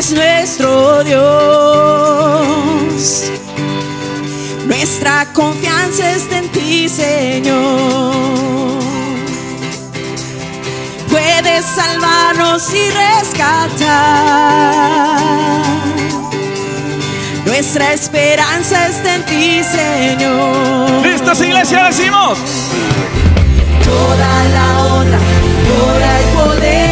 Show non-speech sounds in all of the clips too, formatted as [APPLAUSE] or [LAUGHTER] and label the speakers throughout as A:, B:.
A: es
B: nuestro Dios. Nuestra confianza está en ti, Señor. Puedes salvarnos y rescatar. Nuestra esperanza está en ti, Señor.
C: ¿Listos, iglesia? Decimos.
B: Toda la honra, toda el poder.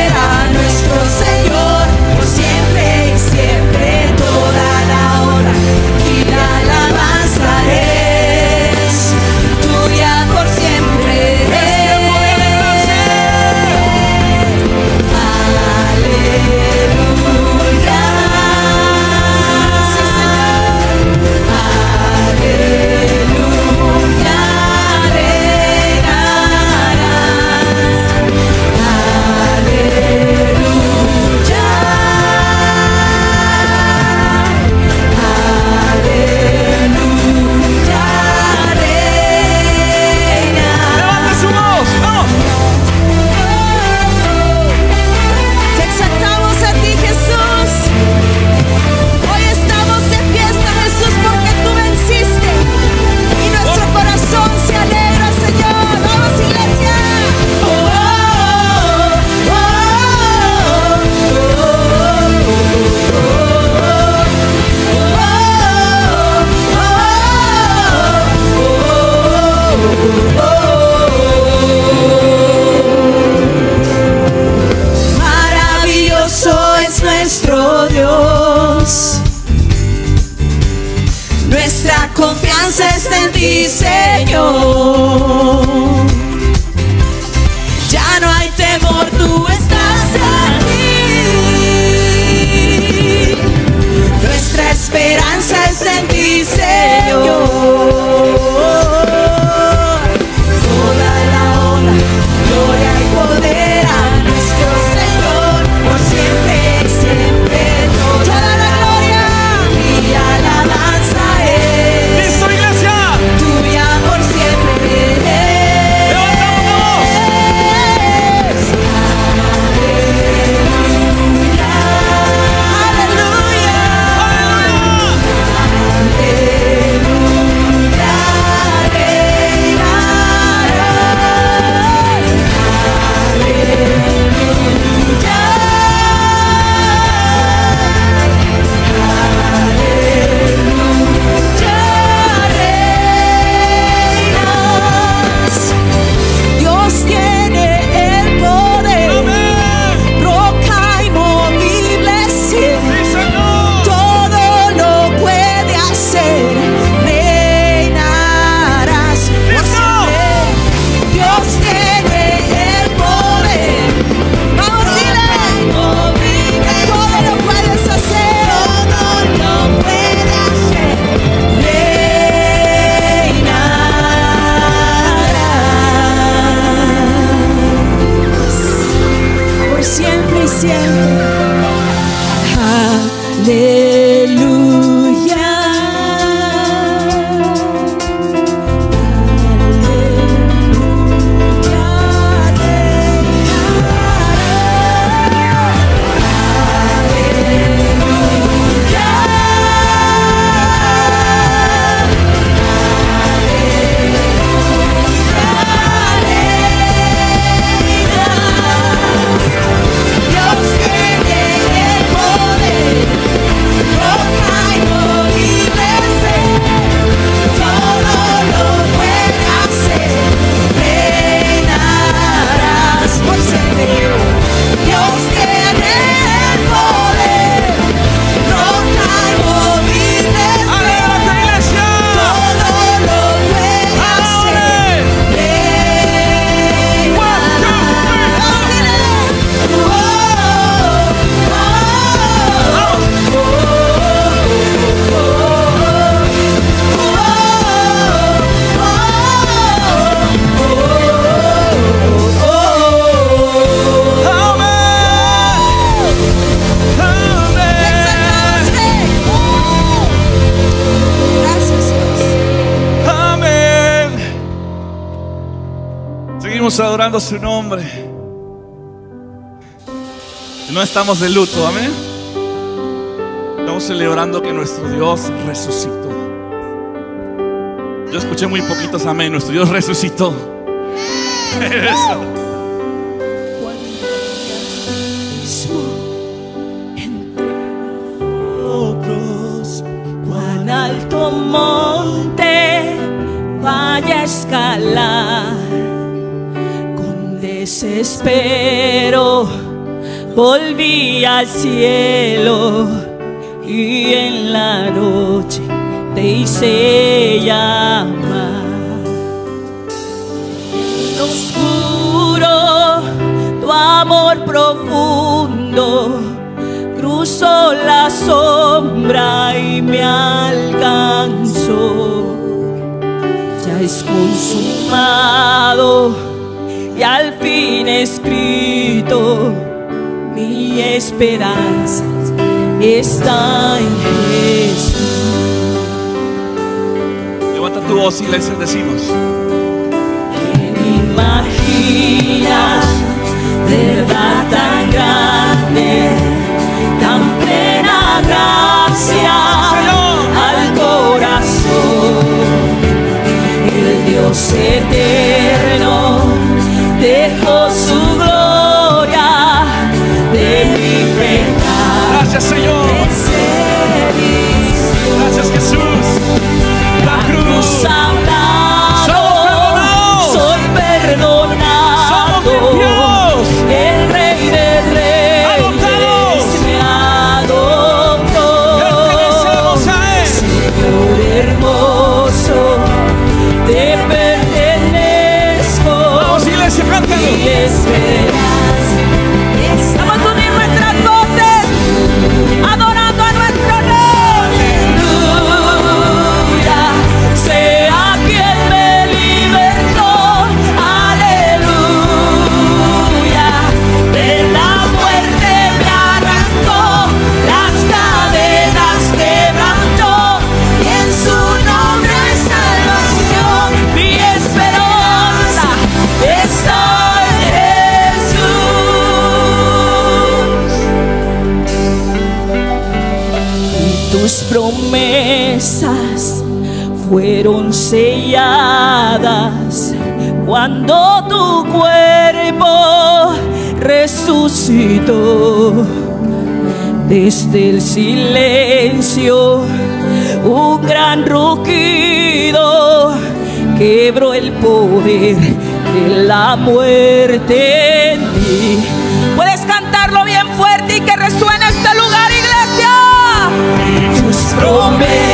C: Señor. su nombre. No estamos de luto, amén.
A: Estamos celebrando que nuestro Dios resucitó. Yo escuché muy poquitos amén. Nuestro Dios resucitó. [LAUGHS] Eso.
B: Desespero volví al cielo y en la noche te hice llamar. Oscuro, tu amor profundo cruzó la sombra y me alcanzó. Ya es consumado y al fin escrito, mi esperanza está en Jesús.
A: Levanta tu voz, iglesia, decimos.
B: imaginas verdad tan grande, tan plena gracia
A: cántalo.
B: Mi tus promesas fueron selladas cuando tu cuerpo resucitó desde el silencio un gran rugido quebró el poder de la muerte en ti. Tus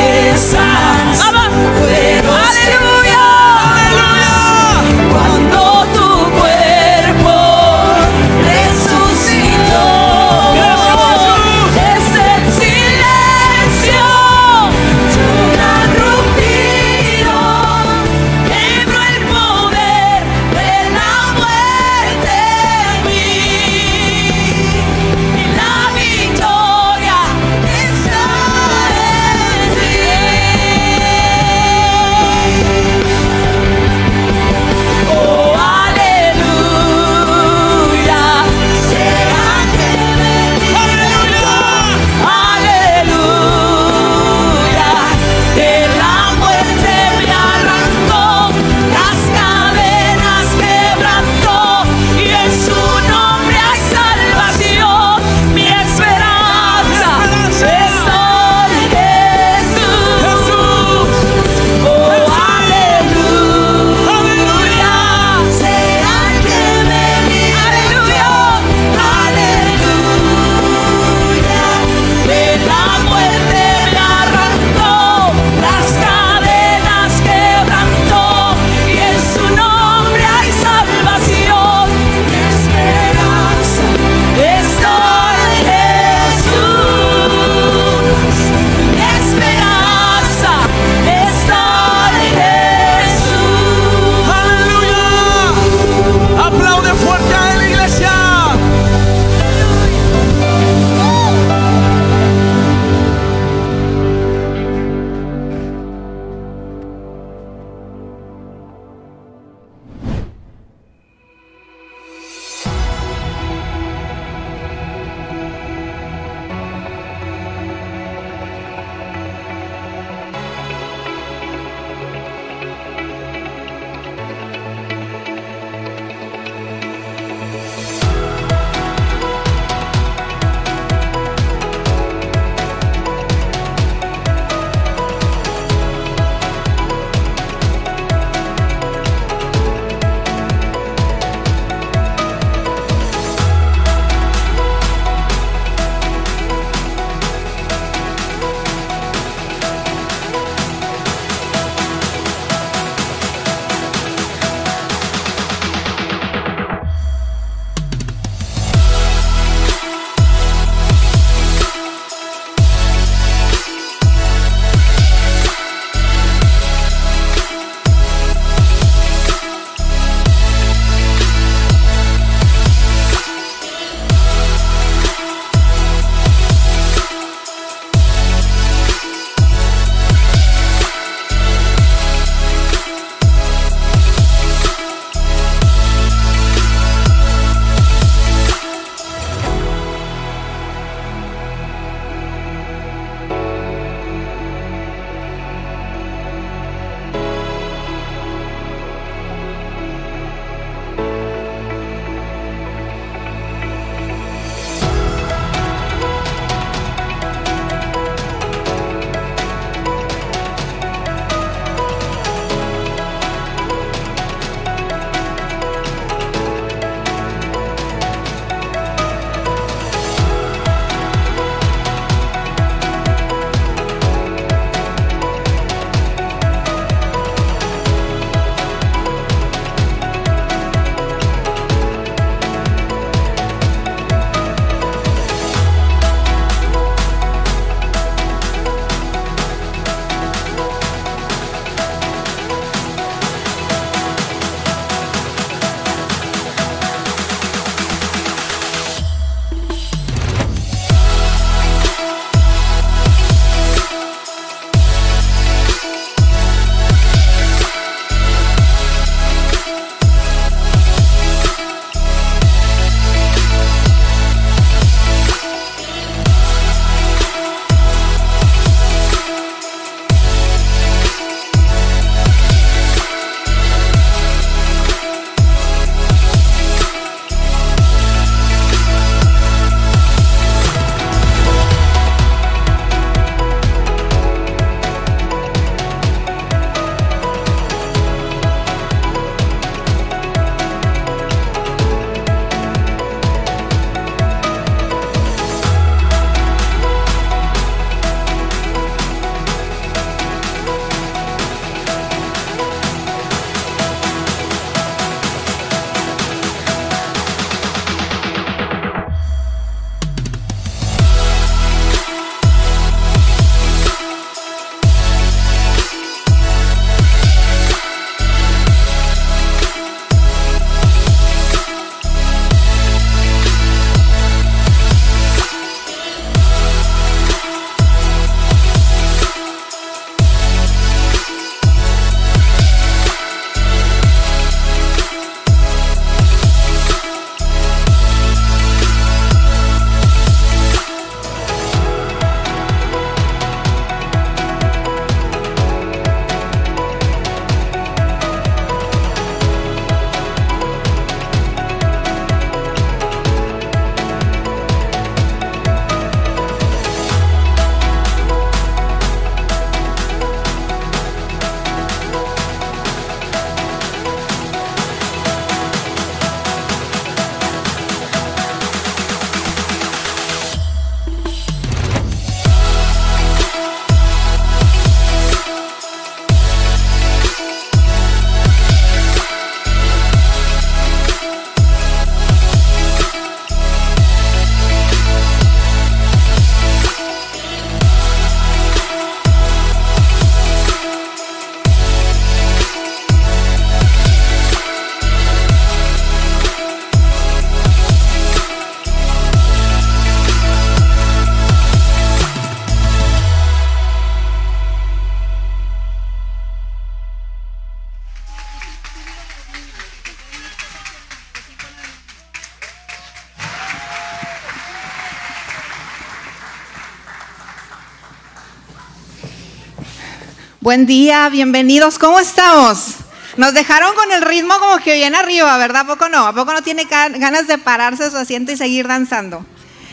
D: Buen día, bienvenidos. ¿Cómo estamos? Nos dejaron con el ritmo como que bien arriba, ¿verdad? ¿A poco no? ¿A poco no tiene ganas de pararse de su asiento y seguir danzando?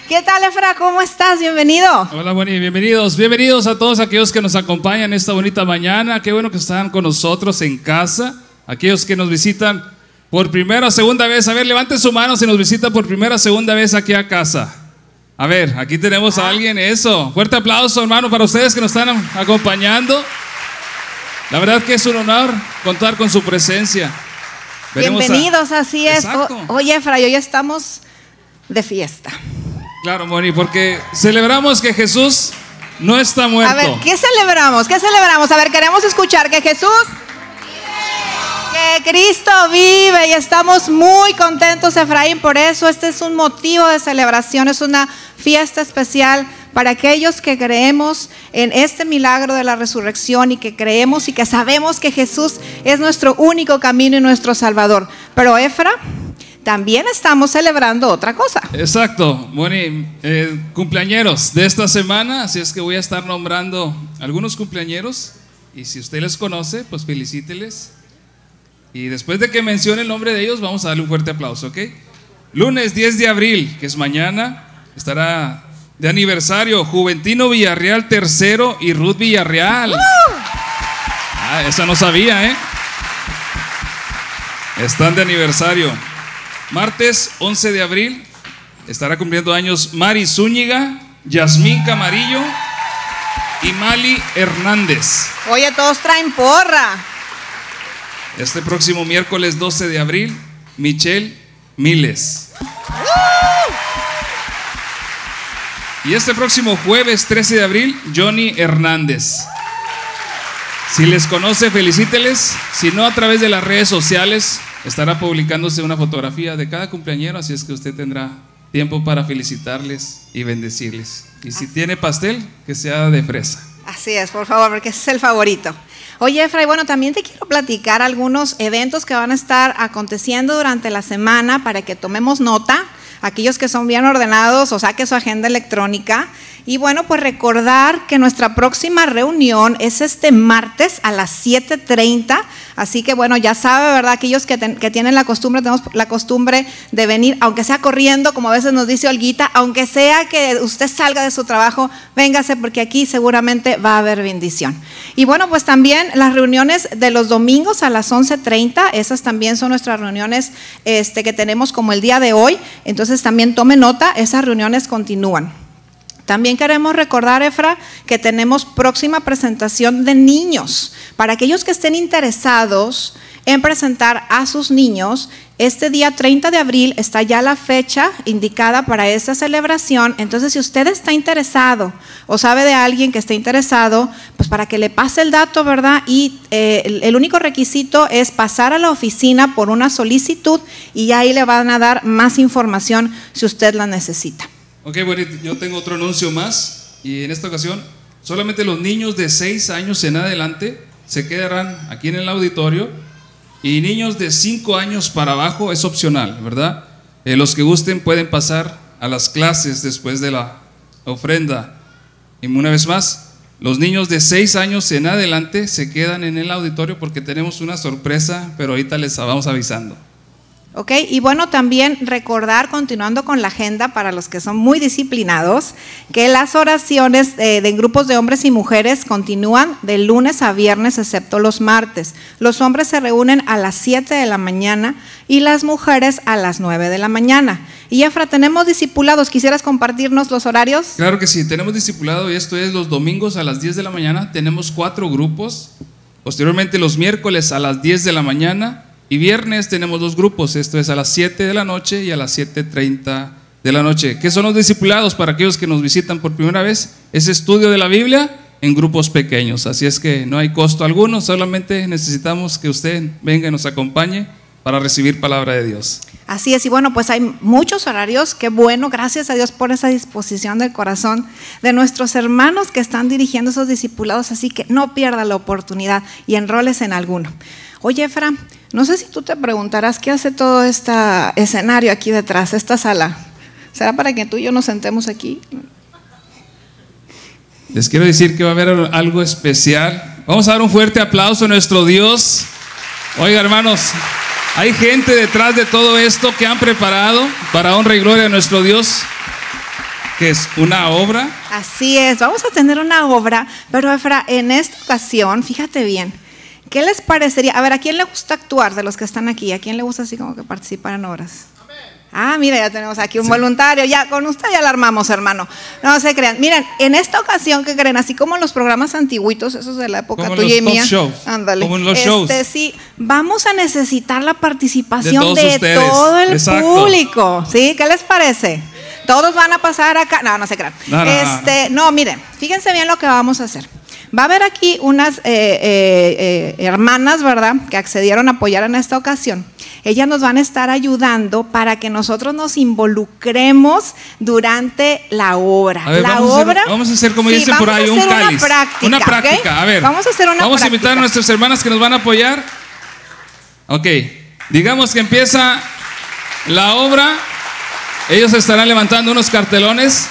D: ¿Qué tal, Efra? ¿Cómo estás? Bienvenido.
E: Hola, Bonnie. Bienvenidos. Bienvenidos a todos aquellos que nos acompañan esta bonita mañana. Qué bueno que están con nosotros en casa. Aquellos que nos visitan por primera o segunda vez. A ver, levante su mano si nos visita por primera o segunda vez aquí a casa. A ver, aquí tenemos a alguien. Eso. Fuerte aplauso, hermano, para ustedes que nos están acompañando. La verdad que es un honor contar con su presencia.
D: Bienvenidos, así es. oye, Fray, hoy estamos de fiesta.
E: Claro, Moni, porque celebramos que Jesús no está muerto.
D: A ver, ¿qué celebramos? ¿Qué celebramos? A ver, queremos escuchar que Jesús que Cristo vive y estamos muy contentos, Efraín, por eso este es un motivo de celebración, es una fiesta especial para aquellos que creemos en este milagro de la resurrección y que creemos y que sabemos que Jesús es nuestro único camino y nuestro Salvador. Pero Efra, también estamos celebrando otra cosa.
E: Exacto, bueno, eh, cumpleañeros de esta semana, así es que voy a estar nombrando algunos cumpleañeros y si usted les conoce, pues felicíteles. Y después de que mencione el nombre de ellos, vamos a darle un fuerte aplauso, ¿ok? Lunes 10 de abril, que es mañana, estará de aniversario, Juventino Villarreal tercero y Ruth Villarreal. Ah, esa no sabía, ¿eh? Están de aniversario. Martes 11 de abril estará cumpliendo años Mari Zúñiga, Yasmín Camarillo y Mali Hernández.
D: Oye, todos traen porra.
E: Este próximo miércoles 12 de abril, Michelle Miles. Y este próximo jueves 13 de abril, Johnny Hernández. Si les conoce, felicíteles. Si no, a través de las redes sociales estará publicándose una fotografía de cada cumpleañero, así es que usted tendrá tiempo para felicitarles y bendecirles. Y si tiene pastel, que sea de fresa.
D: Así es, por favor, porque ese es el favorito. Oye, Efraín, bueno, también te quiero platicar algunos eventos que van a estar aconteciendo durante la semana para que tomemos nota aquellos que son bien ordenados o saque su agenda electrónica. Y bueno, pues recordar que nuestra próxima reunión es este martes a las 7.30. Así que bueno, ya sabe, ¿verdad? Aquellos que, que, tienen la costumbre, tenemos la costumbre de venir, aunque sea corriendo, como a veces nos dice Olguita, aunque sea que usted salga de su trabajo, véngase porque aquí seguramente va a haber bendición. Y bueno, pues también las reuniones de los domingos a las 11.30, esas también son nuestras reuniones este, que tenemos como el día de hoy. Entonces también tome nota, esas reuniones continúan. También queremos recordar, Efra, que tenemos próxima presentación de niños. Para aquellos que estén interesados en presentar a sus niños, este día 30 de abril está ya la fecha indicada para esta celebración. Entonces, si usted está interesado o sabe de alguien que esté interesado, pues para que le pase el dato, ¿verdad? Y eh, el, único requisito es pasar a la oficina por una solicitud y ahí le van a dar más información si usted la necesita.
E: Ok, bueno, yo tengo otro anuncio más y en esta ocasión solamente los niños de 6 años en adelante se quedarán aquí en el auditorio y niños de 5 años para abajo es opcional, ¿verdad? Eh, los que gusten pueden pasar a las clases después de la ofrenda. Y una vez más, los niños de 6 años en adelante se quedan en el auditorio porque tenemos una sorpresa, pero ahorita les vamos avisando.
D: ¿Ok? Y bueno, también recordar, continuando con la agenda para los que son muy disciplinados, que las oraciones eh, de grupos de hombres y mujeres continúan de lunes a viernes, excepto los martes. Los hombres se reúnen a las 7 de la mañana y las mujeres a las 9 de la mañana. Y Efra, tenemos discipulados. ¿Quisieras compartirnos los horarios?
E: Claro que sí, tenemos discipulado y esto es los domingos a las 10 de la mañana. Tenemos cuatro grupos. Posteriormente los miércoles a las 10 de la mañana y viernes tenemos dos grupos, esto es a las 7 de la noche y a las 7.30 de la noche. ¿Qué son los discipulados para aquellos que nos visitan por primera vez? Es estudio de la Biblia en grupos pequeños. Así es que no hay costo alguno, solamente necesitamos que usted venga y nos acompañe para recibir palabra de Dios.
D: Así es, y bueno, pues hay muchos horarios, qué bueno, gracias a Dios por esa disposición del corazón de nuestros hermanos que están dirigiendo esos discipulados, así que no pierda la oportunidad y enroles en alguno. Oye, Efra, no sé si tú te preguntarás qué hace todo este escenario aquí detrás, esta sala. ¿Será para que tú y yo nos sentemos aquí?
E: Les quiero decir que va a haber algo especial Vamos a dar un fuerte aplauso a nuestro Dios. Oiga, hermanos, hay gente detrás de todo esto que han preparado para honra y gloria a nuestro Dios, que es una obra.
D: Así es, vamos a tener una obra, pero Efra, en esta ocasión, fíjate bien, ¿qué les parecería? A ver, ¿a quién le gusta actuar de los que están aquí? ¿A quién le gusta así como que participar en obras? Ah, mira, ya tenemos aquí un voluntario. Ya, con usted ya la armamos, hermano. No se crean. Miren, en esta ocasión, ¿qué creen? Así como los programas antiguitos, esos de la época
E: Como
D: tuya
E: los
D: y mía.
E: shows,
D: Ándale.
E: como en los
D: este,
E: shows.
D: sí, vamos a necesitar la participación
E: De
D: todo el
E: Exacto.
D: público. ¿Sí? ¿Qué les parece? Todos van a pasar acá. No, no se crean.
E: No, no, no.
D: este, no, miren, fíjense bien lo que vamos a hacer. Va a haber aquí unas eh, eh, eh, hermanas, ¿verdad?, que accedieron a apoyar en esta ocasión. Ellas nos van a estar ayudando para que nosotros nos involucremos durante la obra.
E: Ver,
D: la
E: vamos, a hacer,
D: obra.
E: vamos a hacer, como
D: Sí,
E: dicen por ahí, un
D: hacer una
E: cáliz.
D: práctica,
E: Una práctica, a ver.
D: Vamos a hacer una
E: Vamos a invitar a nuestras hermanas que nos van a apoyar. Ok, digamos que empieza la obra. Ellos estarán levantando unos cartelones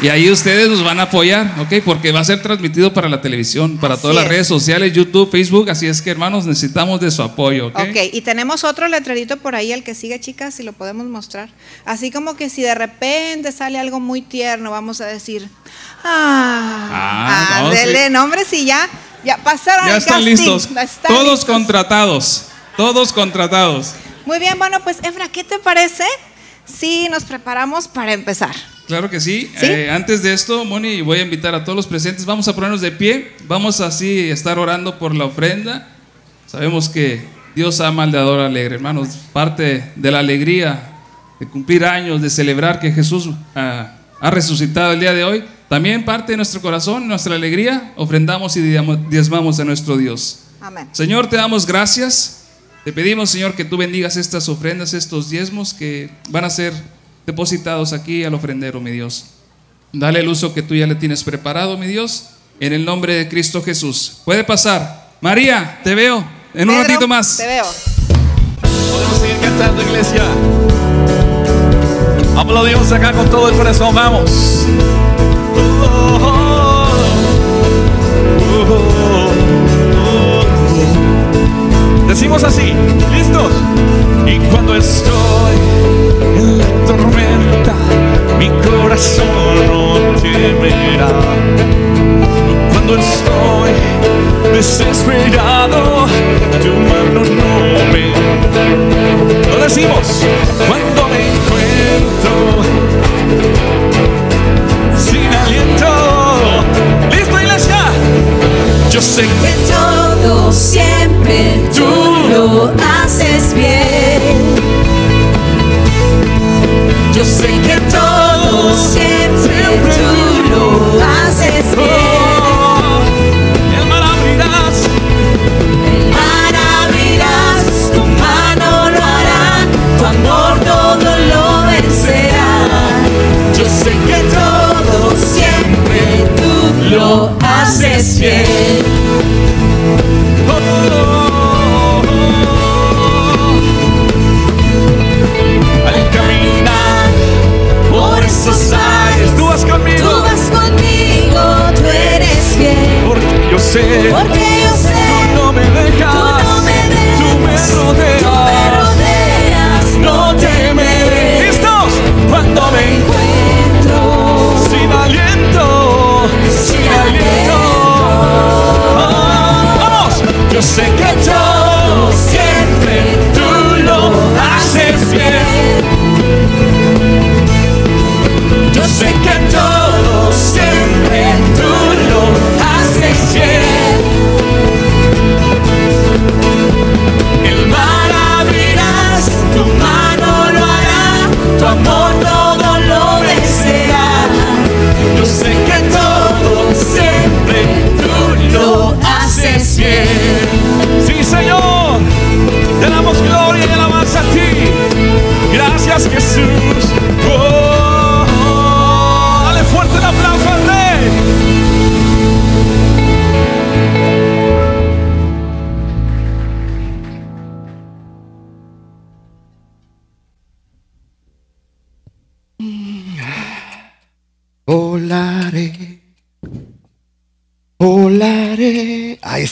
E: y ahí ustedes nos van a apoyar, ¿ok? Porque va a ser transmitido para la televisión, para
D: Así
E: todas las
D: es.
E: redes sociales, YouTube, Facebook. Así es que, hermanos, necesitamos de su apoyo, ¿ok?
D: Ok, y tenemos otro letrerito por ahí, el que sigue, chicas, si lo podemos mostrar. Así como que si de repente sale algo muy tierno, vamos a decir, ah,
E: Ah, no,
D: ándele,
E: sí.
D: no, hombre, si ya, ya pasaron
E: Ya están
D: casting,
E: listos.
D: están
E: Todos
D: listos.
E: contratados. Todos contratados.
D: Muy bien, bueno, pues Efra, ¿qué te parece si nos preparamos para empezar?
E: Claro que sí.
D: ¿Sí?
E: Eh, antes de esto, Moni, voy a invitar a todos los presentes. Vamos a ponernos de pie. Vamos así a estar orando por la ofrenda. Sabemos que Dios ama al dador alegre, hermanos. Parte de la alegría de cumplir años, de celebrar que Jesús ah, ha resucitado el día de hoy. También parte de nuestro corazón, nuestra alegría, ofrendamos y diezmamos- diezmamos a nuestro Dios.
D: Amén.
E: Señor, te damos gracias. Te pedimos, Señor, que tú bendigas estas ofrendas, estos diezmos que van a ser depositados aquí al ofrendero, mi Dios. Dale el uso que tú ya le tienes preparado, mi Dios, en el nombre de Cristo Jesús. Puede pasar. María, te veo en un ratito más.
D: Te veo.
F: Podemos seguir cantando, iglesia. Aplaudimos acá con todo el corazón, vamos. Oh, oh, oh, oh, oh. Decimos así, ¿listos? Y cuando estoy en la tormenta, mi corazón no temerá. Cuando estoy desesperado,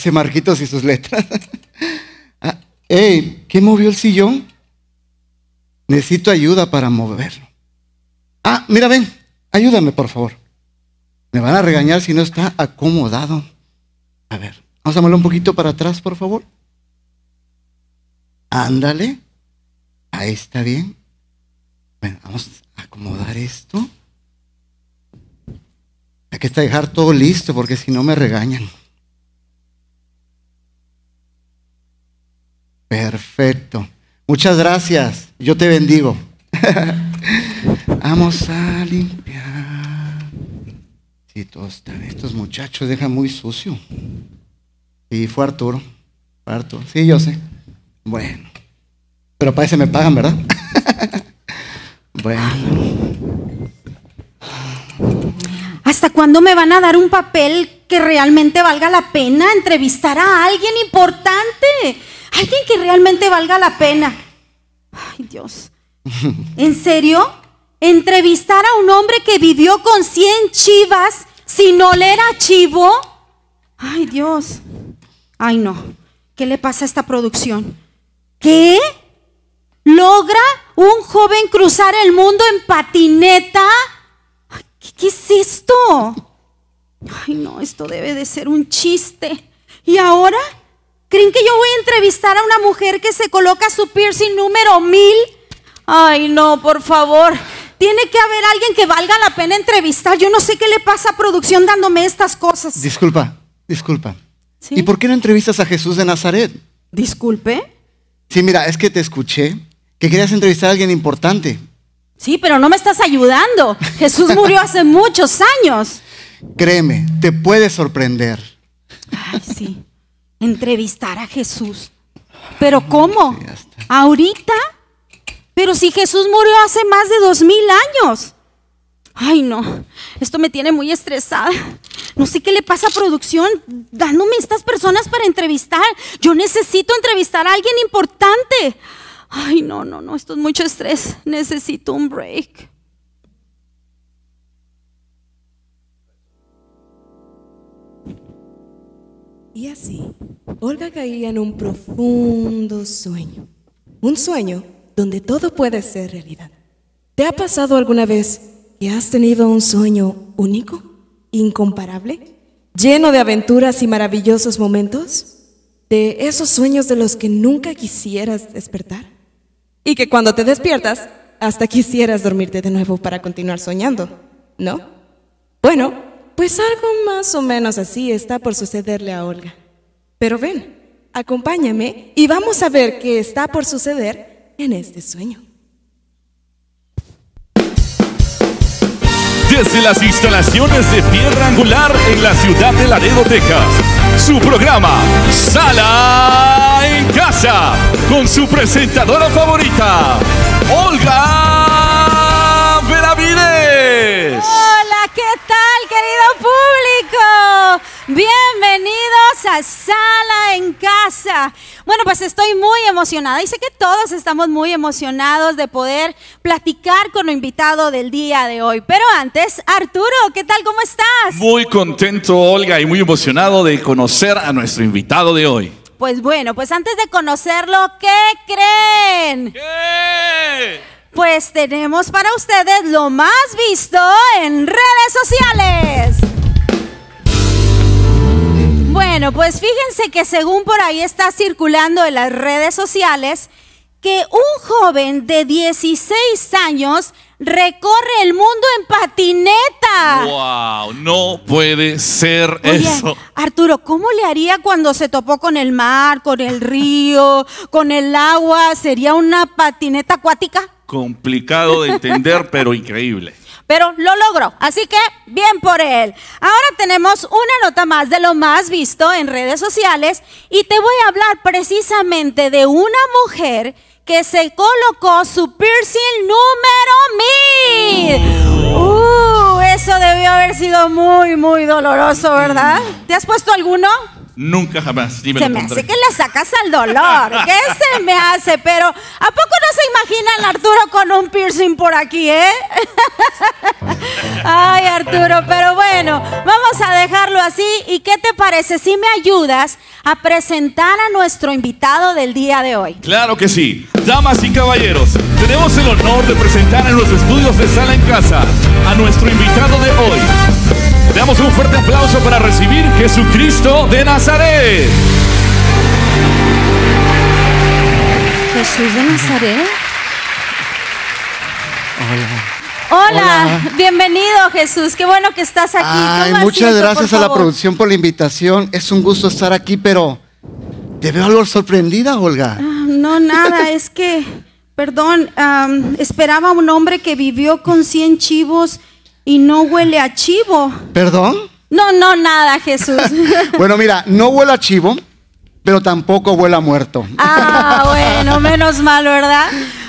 G: ese Marquitos y sus letras. [LAUGHS] Ah, ey, ¿qué movió el sillón? Necesito ayuda para moverlo. Ah, mira, ven, ayúdame, por favor. Me van a regañar si no está acomodado. A ver, vamos a moverlo un poquito para atrás, por favor. Ándale. Ahí está bien. Bueno, vamos a acomodar esto. Hay que dejar todo listo porque si no me regañan. Perfecto. Muchas gracias. Yo te bendigo. [LAUGHS] Vamos a limpiar. Sí, todos están. Estos muchachos dejan muy sucio. Sí, fue Arturo. Fue Arturo. Sí, yo sé. Bueno. Pero para eso me pagan, ¿verdad? [LAUGHS] bueno.
H: ¿Hasta cuándo me van a dar un papel que realmente valga la pena entrevistar a alguien importante? Alguien que realmente valga la pena. Ay, Dios. [LAUGHS] ¿En serio? ¿Entrevistar a un hombre que vivió con 100 chivas si no le era chivo? Ay, Dios. Ay, no. ¿Qué le pasa a esta producción? ¿Qué? ¿Logra un joven cruzar el mundo en patineta? ¿Qué, qué es esto? Ay, no, esto debe de ser un chiste. ¿Y ahora? ¿Creen que yo voy a entrevistar a una mujer que se coloca su piercing número mil? Ay, no, por favor. Tiene que haber alguien que valga la pena entrevistar. Yo no sé qué le pasa a producción dándome estas cosas.
G: Disculpa, disculpa.
H: ¿Sí?
G: ¿Y por qué no entrevistas a Jesús de Nazaret?
H: Disculpe.
G: Sí, mira, es que te escuché que querías entrevistar a alguien importante.
H: Sí, pero no me estás ayudando. Jesús murió hace [LAUGHS] muchos años.
G: Créeme, te puede sorprender.
H: Ay, sí. Entrevistar a Jesús. ¿Pero cómo? ¿Ahorita? Pero si Jesús murió hace más de dos mil años. Ay, no. Esto me tiene muy estresada. No sé qué le pasa a producción dándome estas personas para entrevistar. Yo necesito entrevistar a alguien importante. Ay, no, no, no. Esto es mucho estrés. Necesito un break.
I: Y así, Olga caía en un profundo sueño. Un sueño donde todo puede ser realidad. ¿Te ha pasado alguna vez que has tenido un sueño único, incomparable, lleno de aventuras y maravillosos momentos? De esos sueños de los que nunca quisieras despertar. Y que cuando te despiertas, hasta quisieras dormirte de nuevo para continuar soñando, ¿no? Bueno, pues algo más o menos así está por sucederle a Olga. Pero ven, acompáñame y vamos a ver qué está por suceder en este sueño.
F: Desde las instalaciones de Piedra Angular en la ciudad de Laredo, Texas, su programa Sala en Casa, con su presentadora favorita, Olga
H: tal, querido público? Bienvenidos a Sala en Casa. Bueno, pues estoy muy emocionada y sé que todos estamos muy emocionados de poder platicar con el invitado del día de hoy. Pero antes, Arturo, ¿qué tal? ¿Cómo estás?
F: Muy contento, Olga, y muy emocionado de conocer a nuestro invitado de hoy.
H: Pues bueno, pues antes de conocerlo, ¿qué creen?
F: ¿Qué?
H: Pues tenemos para ustedes lo más visto en redes sociales. Bueno, pues fíjense que según por ahí está circulando en las redes sociales, que un joven de 16 años recorre el mundo en patineta.
F: Wow, no puede ser
H: Oye,
F: eso.
H: Arturo, ¿cómo le haría cuando se topó con el mar, con el río, con el agua? ¿Sería una patineta acuática?
F: Complicado de entender, [LAUGHS] pero increíble.
H: Pero lo logró, así que bien por él. Ahora tenemos una nota más de lo más visto en redes sociales y te voy a hablar precisamente de una mujer que se colocó su piercing número mil. Uh, eso debió haber sido muy, muy doloroso, ¿verdad? ¿Te has puesto alguno?
F: Nunca jamás. ni me
H: Se me hace que le sacas al dolor. [LAUGHS] ¿Qué se me hace? Pero ¿a poco no se imaginan Arturo con un piercing por aquí, eh? [LAUGHS] Ay, Arturo, pero bueno, vamos a dejarlo así. ¿Y qué te parece si me ayudas a presentar a nuestro invitado del día de hoy?
F: Claro que sí. Damas y caballeros, tenemos el honor de presentar en los estudios de Sala en Casa a nuestro invitado de hoy. Damos un fuerte aplauso para recibir Jesucristo de Nazaret.
H: Jesús de Nazaret.
G: Hola.
H: Hola, bienvenido Jesús, qué bueno que estás aquí.
G: Ay, muchas
H: asiento,
G: gracias a la producción por la invitación. Es un gusto estar aquí, pero te veo algo sorprendida, Olga.
H: Ah, No, nada, [LAUGHS] es que, perdón, am, esperaba un hombre que vivió con 100 chivos y no huele a chivo.
G: ¿Perdón?
H: No, no, nada, Jesús. [LAUGHS]
G: Bueno, mira, no vuela chivo, pero tampoco vuela muerto.
H: Ah, [LAUGHS] bueno, menos mal, ¿verdad?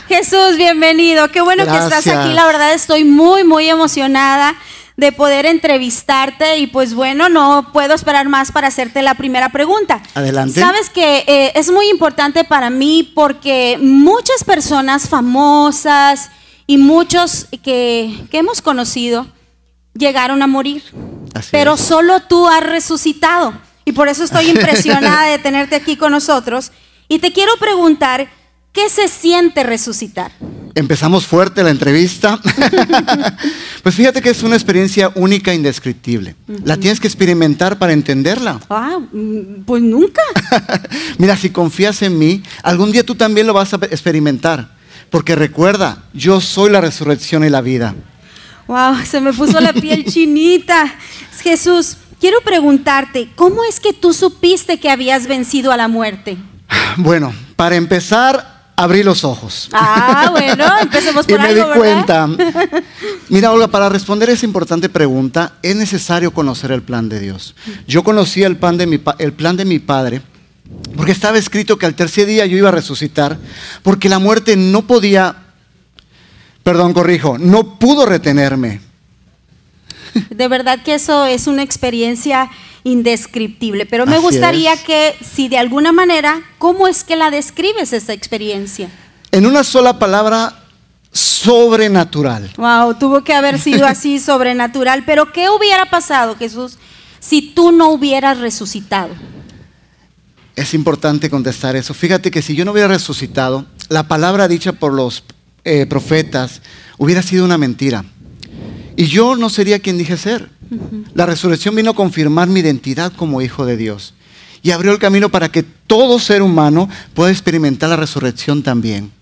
H: Jesús, bienvenido. Qué bueno que estás aquí. La verdad estoy muy, muy emocionada de poder entrevistarte y pues bueno, no puedo esperar más para hacerte la primera pregunta.
G: Adelante.
H: Sabes que eh, es muy importante para mí porque muchas personas famosas y muchos que, que hemos conocido llegaron a morir,
G: Así
H: pero
G: es.
H: solo tú has resucitado y por eso estoy impresionada [LAUGHS] de tenerte aquí con nosotros y te quiero preguntar, ¿qué se siente resucitar?
G: Empezamos fuerte la entrevista. [LAUGHS] pues fíjate que es una experiencia única e indescriptible. La tienes que experimentar para entenderla.
H: Ah, pues nunca. [LAUGHS]
G: Mira, si confías en mí, algún día tú también lo vas a experimentar. Porque recuerda, yo soy la resurrección y la vida.
H: Wow, se me puso la piel [LAUGHS] chinita. Jesús, quiero preguntarte, ¿cómo es que tú supiste que habías vencido a la muerte?
G: Bueno, para empezar, abrí los ojos.
H: Ah, bueno, empecemos [LAUGHS]
G: y
H: por
G: me
H: algo,
G: di
H: ¿verdad?
G: cuenta. [LAUGHS] Mira, Olga, para responder esa importante pregunta, es necesario conocer el plan de Dios. Yo conocí el plan de mi, pa- el plan de mi padre, porque estaba escrito que al tercer día yo iba a resucitar, porque la muerte no podía, perdón, corrijo, no pudo retenerme. [LAUGHS]
H: De verdad que eso es una experiencia indescriptible, pero me
G: Así
H: gustaría
G: es.
H: que si de alguna manera, ¿cómo es que la describes esta experiencia?
G: En una sola palabra, sobrenatural.
H: Wow, tuvo que haber sido así [LAUGHS] sobrenatural, pero ¿qué hubiera pasado, Jesús, si tú no hubieras resucitado?
G: Es importante contestar eso. Fíjate que si yo no hubiera resucitado, la palabra dicha por los eh, profetas hubiera sido una mentira. Y yo no sería quien dije ser. La resurrección vino a confirmar mi identidad como hijo de Dios. Y abrió el camino para que todo ser humano pueda experimentar la resurrección también.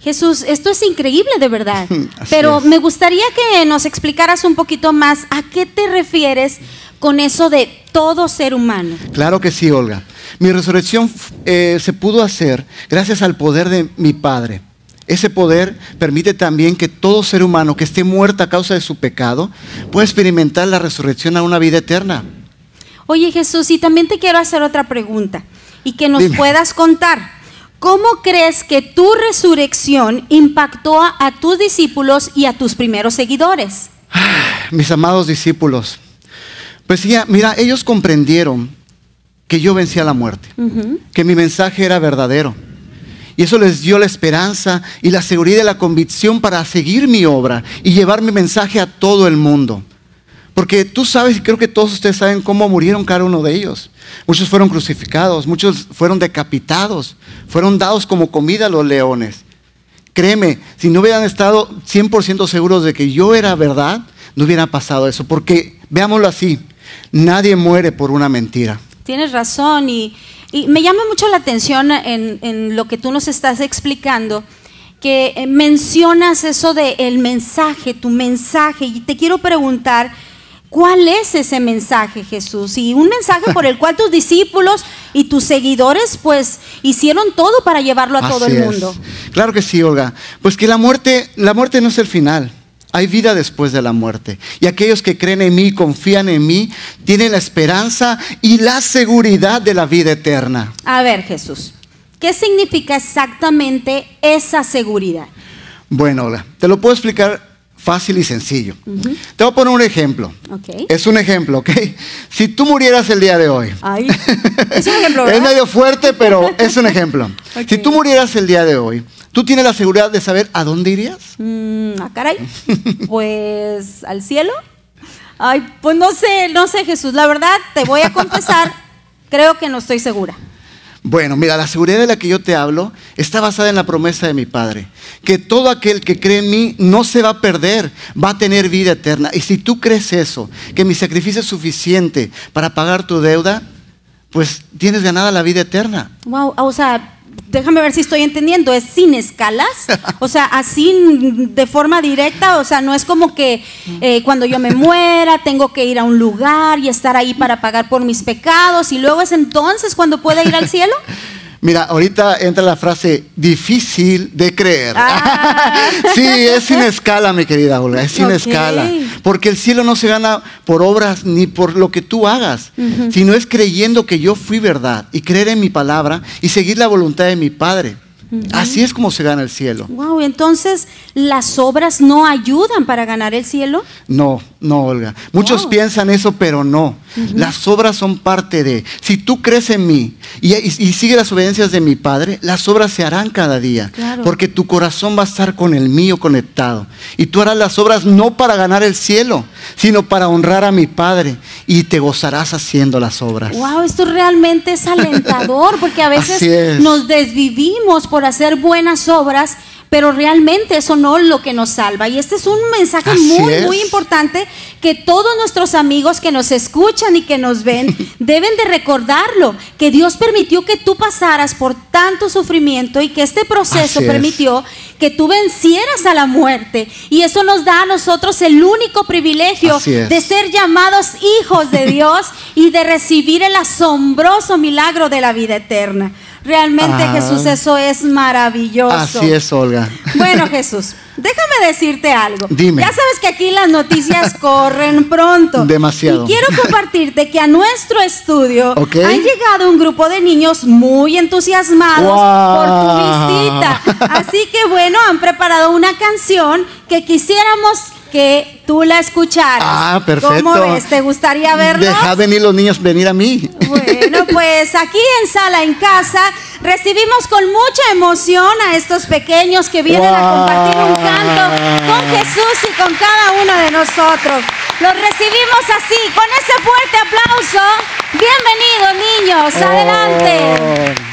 H: Jesús, esto es increíble de verdad, [LAUGHS] pero
G: es.
H: me gustaría que nos explicaras un poquito más a qué te refieres con eso de todo ser humano.
G: Claro que sí, Olga. Mi resurrección eh, se pudo hacer gracias al poder de mi Padre. Ese poder permite también que todo ser humano que esté muerto a causa de su pecado pueda experimentar la resurrección a una vida eterna.
H: Oye Jesús, y también te quiero hacer otra pregunta y que nos
G: Dime.
H: puedas contar. ¿Cómo crees que tu resurrección impactó a, a tus discípulos y a tus primeros seguidores?
G: Mis amados discípulos, pues ya, mira, ellos comprendieron que yo vencía la muerte, que mi mensaje era verdadero. Y eso les dio la esperanza y la seguridad y la convicción para seguir mi obra y llevar mi mensaje a todo el mundo. Porque tú sabes, y creo que todos ustedes saben cómo murieron cada uno de ellos. Muchos fueron crucificados, muchos fueron decapitados, fueron dados como comida a los leones. Créeme, si no hubieran estado 100% seguros de que yo era verdad, no hubiera pasado eso. Porque, veámoslo así, nadie muere por una mentira.
H: Tienes razón y, y me llama mucho la atención en, en lo que tú nos estás explicando, que eh, mencionas eso de el mensaje, tu mensaje, y te quiero preguntar, ¿cuál es ese mensaje, Jesús? Y un mensaje por el cual tus [LAUGHS] discípulos y tus seguidores, pues, hicieron todo para llevarlo a todo el
G: es.
H: mundo.
G: Claro que sí, Olga. Pues que la muerte, la muerte no es el final. Hay vida después de la muerte. Y aquellos que creen en mí, confían en mí, tienen la esperanza y la seguridad de la vida eterna.
H: A ver, Jesús, ¿qué significa exactamente esa seguridad?
G: Bueno, te lo puedo explicar fácil y sencillo. Te voy a poner un ejemplo.
H: Ok.
G: Es un ejemplo, ¿ok? Si tú murieras el día de hoy.
H: Ay, [LAUGHS] es un ejemplo,
G: es
H: ¿verdad?
G: medio fuerte, pero es un ejemplo. [LAUGHS] Si tú murieras el día de hoy, ¿tú tienes la seguridad de saber a dónde irías?
H: Mm, ah, caray. [LAUGHS] Pues al cielo. Ay, pues no sé, no sé, Jesús. La verdad, te voy a confesar, creo que no estoy segura.
G: Bueno, mira, la seguridad de la que yo te hablo está basada en la promesa de mi Padre, que todo aquel que cree en mí no se va a perder, va a tener vida eterna. Y si tú crees eso, que mi sacrificio es suficiente para pagar tu deuda, pues tienes ganada la vida eterna.
H: Wow, o sea, déjame ver si estoy entendiendo, es sin escalas, o sea, así de forma directa, o sea, no es como que eh, cuando yo me muera tengo que ir a un lugar y estar ahí para pagar por mis pecados y luego es entonces cuando puede ir al cielo. [LAUGHS]
G: Mira, ahorita entra la frase difícil de creer.
H: Ah. [LAUGHS]
G: sí, es sin escala, mi querida Olga, es sin escala. Porque el cielo no se gana por obras ni por lo que tú hagas, sino es creyendo que yo fui verdad y creer en mi palabra y seguir la voluntad de mi Padre. Así es como se gana el cielo.
H: Wow, entonces las obras no ayudan para ganar el cielo.
G: No, no, Olga. Muchos
H: Wow.
G: piensan eso, pero no. Las obras son parte de. Si tú crees en mí y, y, y sigues las obediencias de mi Padre, las obras se harán cada día.
H: Claro.
G: Porque tu corazón va a estar con el mío conectado. Y tú harás las obras no para ganar el cielo, sino para honrar a mi Padre. Y te gozarás haciendo las obras.
H: Wow, esto realmente es [LAUGHS] alentador porque a veces
G: es.
H: nos desvivimos por hacer buenas obras, pero realmente eso no es lo que nos salva. Y este es un mensaje
G: Así
H: muy,
G: es.
H: muy importante que todos nuestros amigos que nos escuchan y que nos ven [LAUGHS] deben de recordarlo, que Dios permitió que tú pasaras por tanto sufrimiento y que este proceso
G: Así es.
H: permitió que tú vencieras a la muerte. Y eso nos da a nosotros el único privilegio de ser llamados hijos de Dios y de recibir el asombroso milagro de la vida eterna. Realmente
G: Ah.
H: Jesús, eso es maravilloso.
G: Así es, Olga.
H: Bueno [LAUGHS] Jesús, déjame decirte algo.
G: Dime.
H: Ya sabes que aquí las noticias [LAUGHS] corren pronto.
G: Demasiado.
H: Y quiero compartirte que a nuestro estudio
G: Ok.
H: han llegado un grupo de niños muy entusiasmados por tu visita. Así que bueno, han preparado una canción que quisiéramos que tú la escucharas.
G: Ah, perfecto.
H: ¿Cómo ves? ¿Te gustaría verlo?
G: Deja venir los niños venir a mí.
H: Bueno, pues aquí en Sala en Casa recibimos con mucha emoción a estos pequeños que vienen a compartir un canto con Jesús y con cada uno de nosotros. Los recibimos así, con ese fuerte aplauso. Bienvenidos niños, adelante.
G: Oh.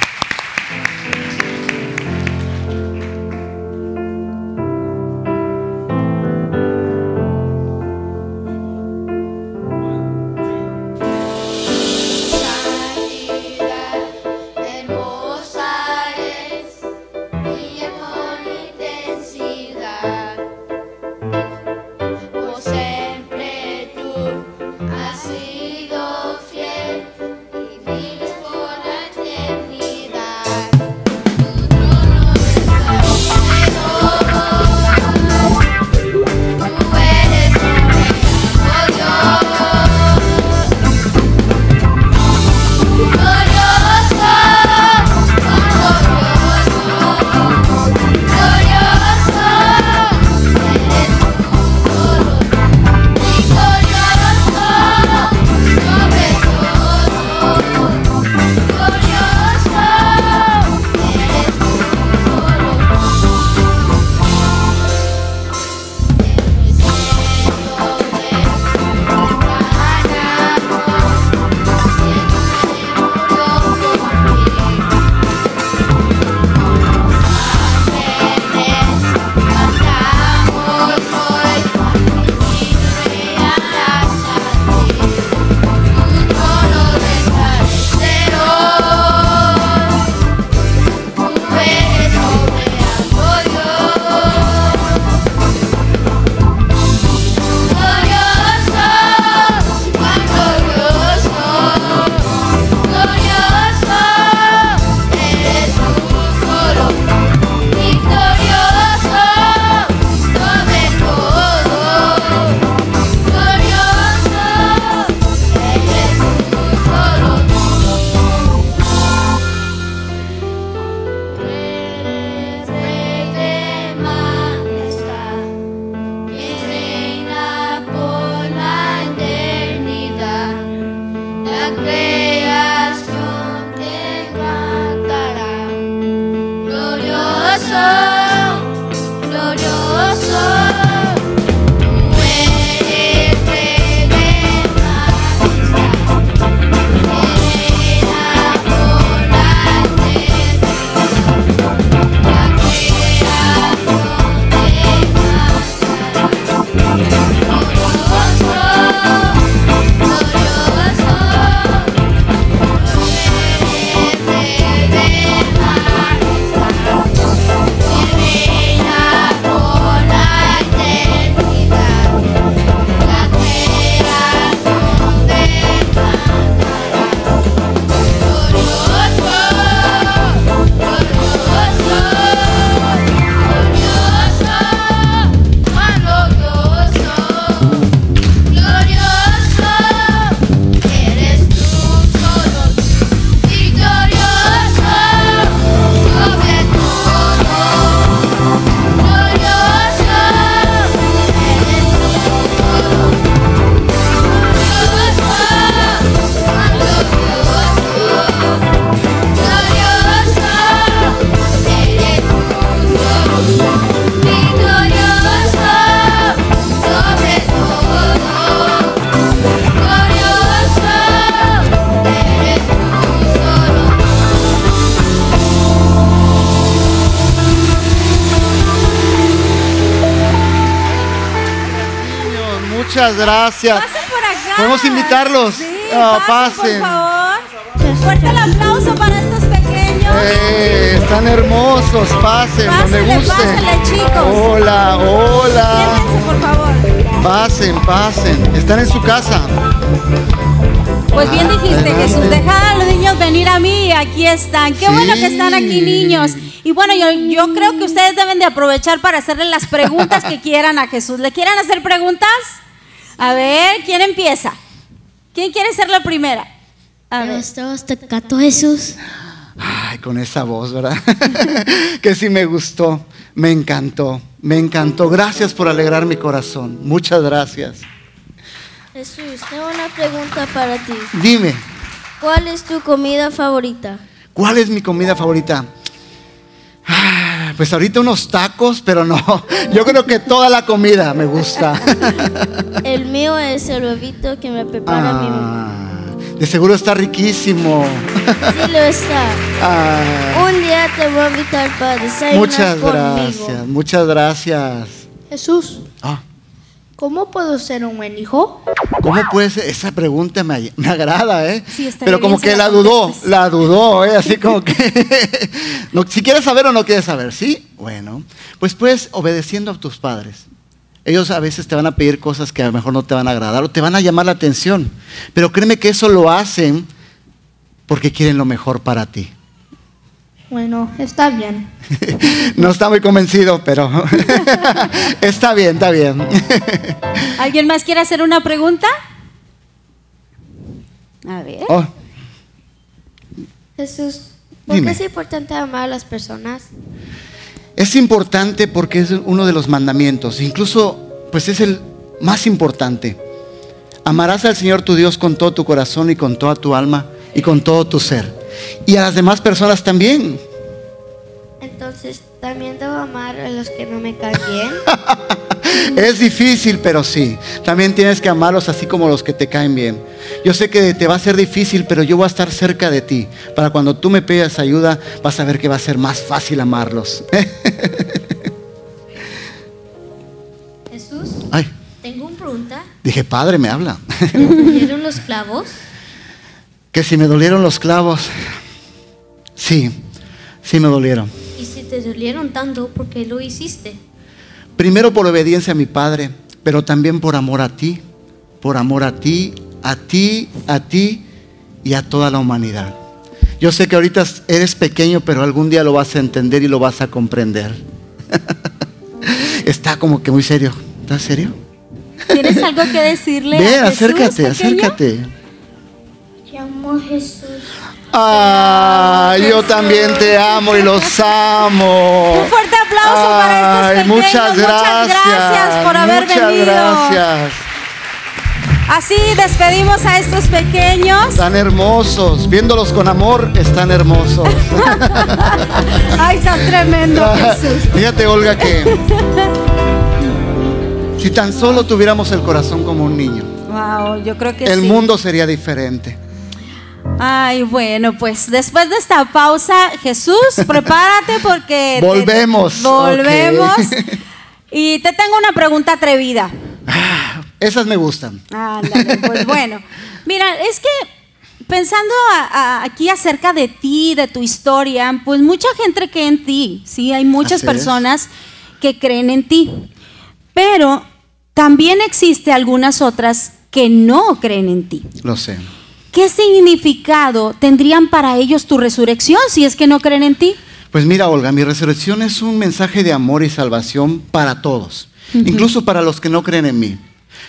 G: Muchas gracias.
H: Pasen por acá.
G: ¿Podemos invitarlos?
H: Sí,
G: Ah,
H: pasen,
G: pasen.
H: por favor. Fuerte el aplauso para estos pequeños.
G: Eh, están hermosos, pasen, donde
H: Pásenle,
G: gusten.
H: pásenle, chicos.
G: Hola, hola.
H: Siéntense, por favor.
G: Pasen, pasen. Están en su casa.
H: Pues bien dijiste,
G: Adelante.
H: Jesús, dejad a los niños venir a mí aquí están. Qué
G: Sí.
H: bueno que están aquí, niños. Y bueno, yo, yo creo que ustedes deben de aprovechar para hacerle las preguntas que quieran a Jesús. ¿Le quieren hacer preguntas? A ver, ¿quién empieza? ¿Quién quiere ser la primera? A
J: ¿Te
H: ver.
J: este Jesús?
G: Ay, con esa voz, ¿verdad? [LAUGHS] que sí me gustó, me encantó, me encantó. Gracias por alegrar mi corazón. Muchas gracias.
J: Jesús, tengo una pregunta para ti.
G: Dime,
J: ¿Cuál es tu comida favorita?
G: ¿cuál es mi comida favorita? Pues ahorita unos tacos, pero no. [LAUGHS] Yo creo que toda la comida me gusta. [LAUGHS]
J: El mío es el huevito que me prepara mi mamá.
G: Ah, de seguro está riquísimo.
J: Sí lo está. [LAUGHS]
G: Ah,
J: Un día te voy a invitar para desayunar
G: muchas
J: conmigo.
G: gracias, muchas gracias.
K: Jesús,
G: Ah,
K: ¿cómo puedo ser un buen hijo?
G: ¿Cómo puede ser? Esa pregunta me, me agrada, ¿eh?
H: Sí, estaría
G: Pero como que
H: la
G: la dudó, la dudó, ¿eh? Así como que... [LAUGHS] no, si quieres saber o no quieres saber, ¿sí? Bueno, pues pues obedeciendo a tus padres. Ellos a veces te van a pedir cosas que a lo mejor no te van a agradar o te van a llamar la atención. Pero créeme que eso lo hacen porque quieren lo mejor para ti.
K: Bueno, está bien. [LAUGHS]
G: No está muy convencido, pero [LAUGHS] está bien, está bien.
H: ¿Alguien más quiere hacer una pregunta? A ver.
G: Oh,
J: Jesús, ¿por
G: Dime.
J: qué es importante amar a las personas?
G: Es importante porque es uno de los mandamientos, incluso pues es el más importante. Amarás al Señor tu Dios con todo tu corazón y con toda tu alma y con todo tu ser. Y a las demás personas también.
J: Entonces, ¿también debo amar a los que no me caen bien? [LAUGHS]
G: Es difícil, pero sí. También tienes que amarlos así como los que te caen bien. Yo sé que te va a ser difícil, pero yo voy a estar cerca de ti. Para cuando tú me pidas ayuda, vas a ver que va a ser más fácil amarlos. [LAUGHS]
J: Jesús,
G: Ay,
J: tengo una pregunta.
G: dije, Padre, me habla.
J: ¿Vieron [LAUGHS] los clavos?
G: Que si me dolieron los clavos. Sí, sí me dolieron.
J: Y si te dolieron tanto, ¿por qué lo hiciste?
G: Primero por obediencia a mi Padre, pero también por amor a ti. Por amor a ti, a ti, a ti y a toda la humanidad. Yo sé que ahorita eres pequeño, pero algún día lo vas a entender y lo vas a comprender. [LAUGHS] Está como que muy serio. ¿Estás serio?
H: ¿Tienes algo que decirle? a Jesús,
G: acércate,
H: pequeño?
G: acércate.
J: Amo, Jesús.
G: Ah, yo también te amo y los amo.
H: Un fuerte aplauso para estos pequeños.
G: Muchas gracias.
H: gracias por haber
G: muchas
H: venido.
G: gracias.
H: Así despedimos a estos pequeños.
G: Están hermosos. Viéndolos con amor, están hermosos. [LAUGHS]
H: Ay, estás tremendo, Jesús. [LAUGHS]
G: Fíjate, Olga, que si tan solo tuviéramos el corazón como un niño,
H: Wow, yo creo que
G: el
H: sí.
G: mundo sería diferente.
H: Ay, bueno, pues después de esta pausa, Jesús, [LAUGHS] prepárate porque te-
G: Volvemos,
H: volvemos. Y te tengo una pregunta atrevida.
G: Esas me gustan.
H: Ándale, pues bueno. [LAUGHS] Mira, es que pensando a- a- aquí acerca de ti, de tu historia, pues mucha gente cree en ti, sí, hay muchas
G: Así es.
H: personas que creen en ti, pero también existe algunas otras que no creen en ti.
G: Lo sé.
H: ¿Qué significado tendrían para ellos tu resurrección si es que no creen en ti?
G: Pues mira, Olga, mi resurrección es un mensaje de amor y salvación para todos, incluso para los que no creen en mí.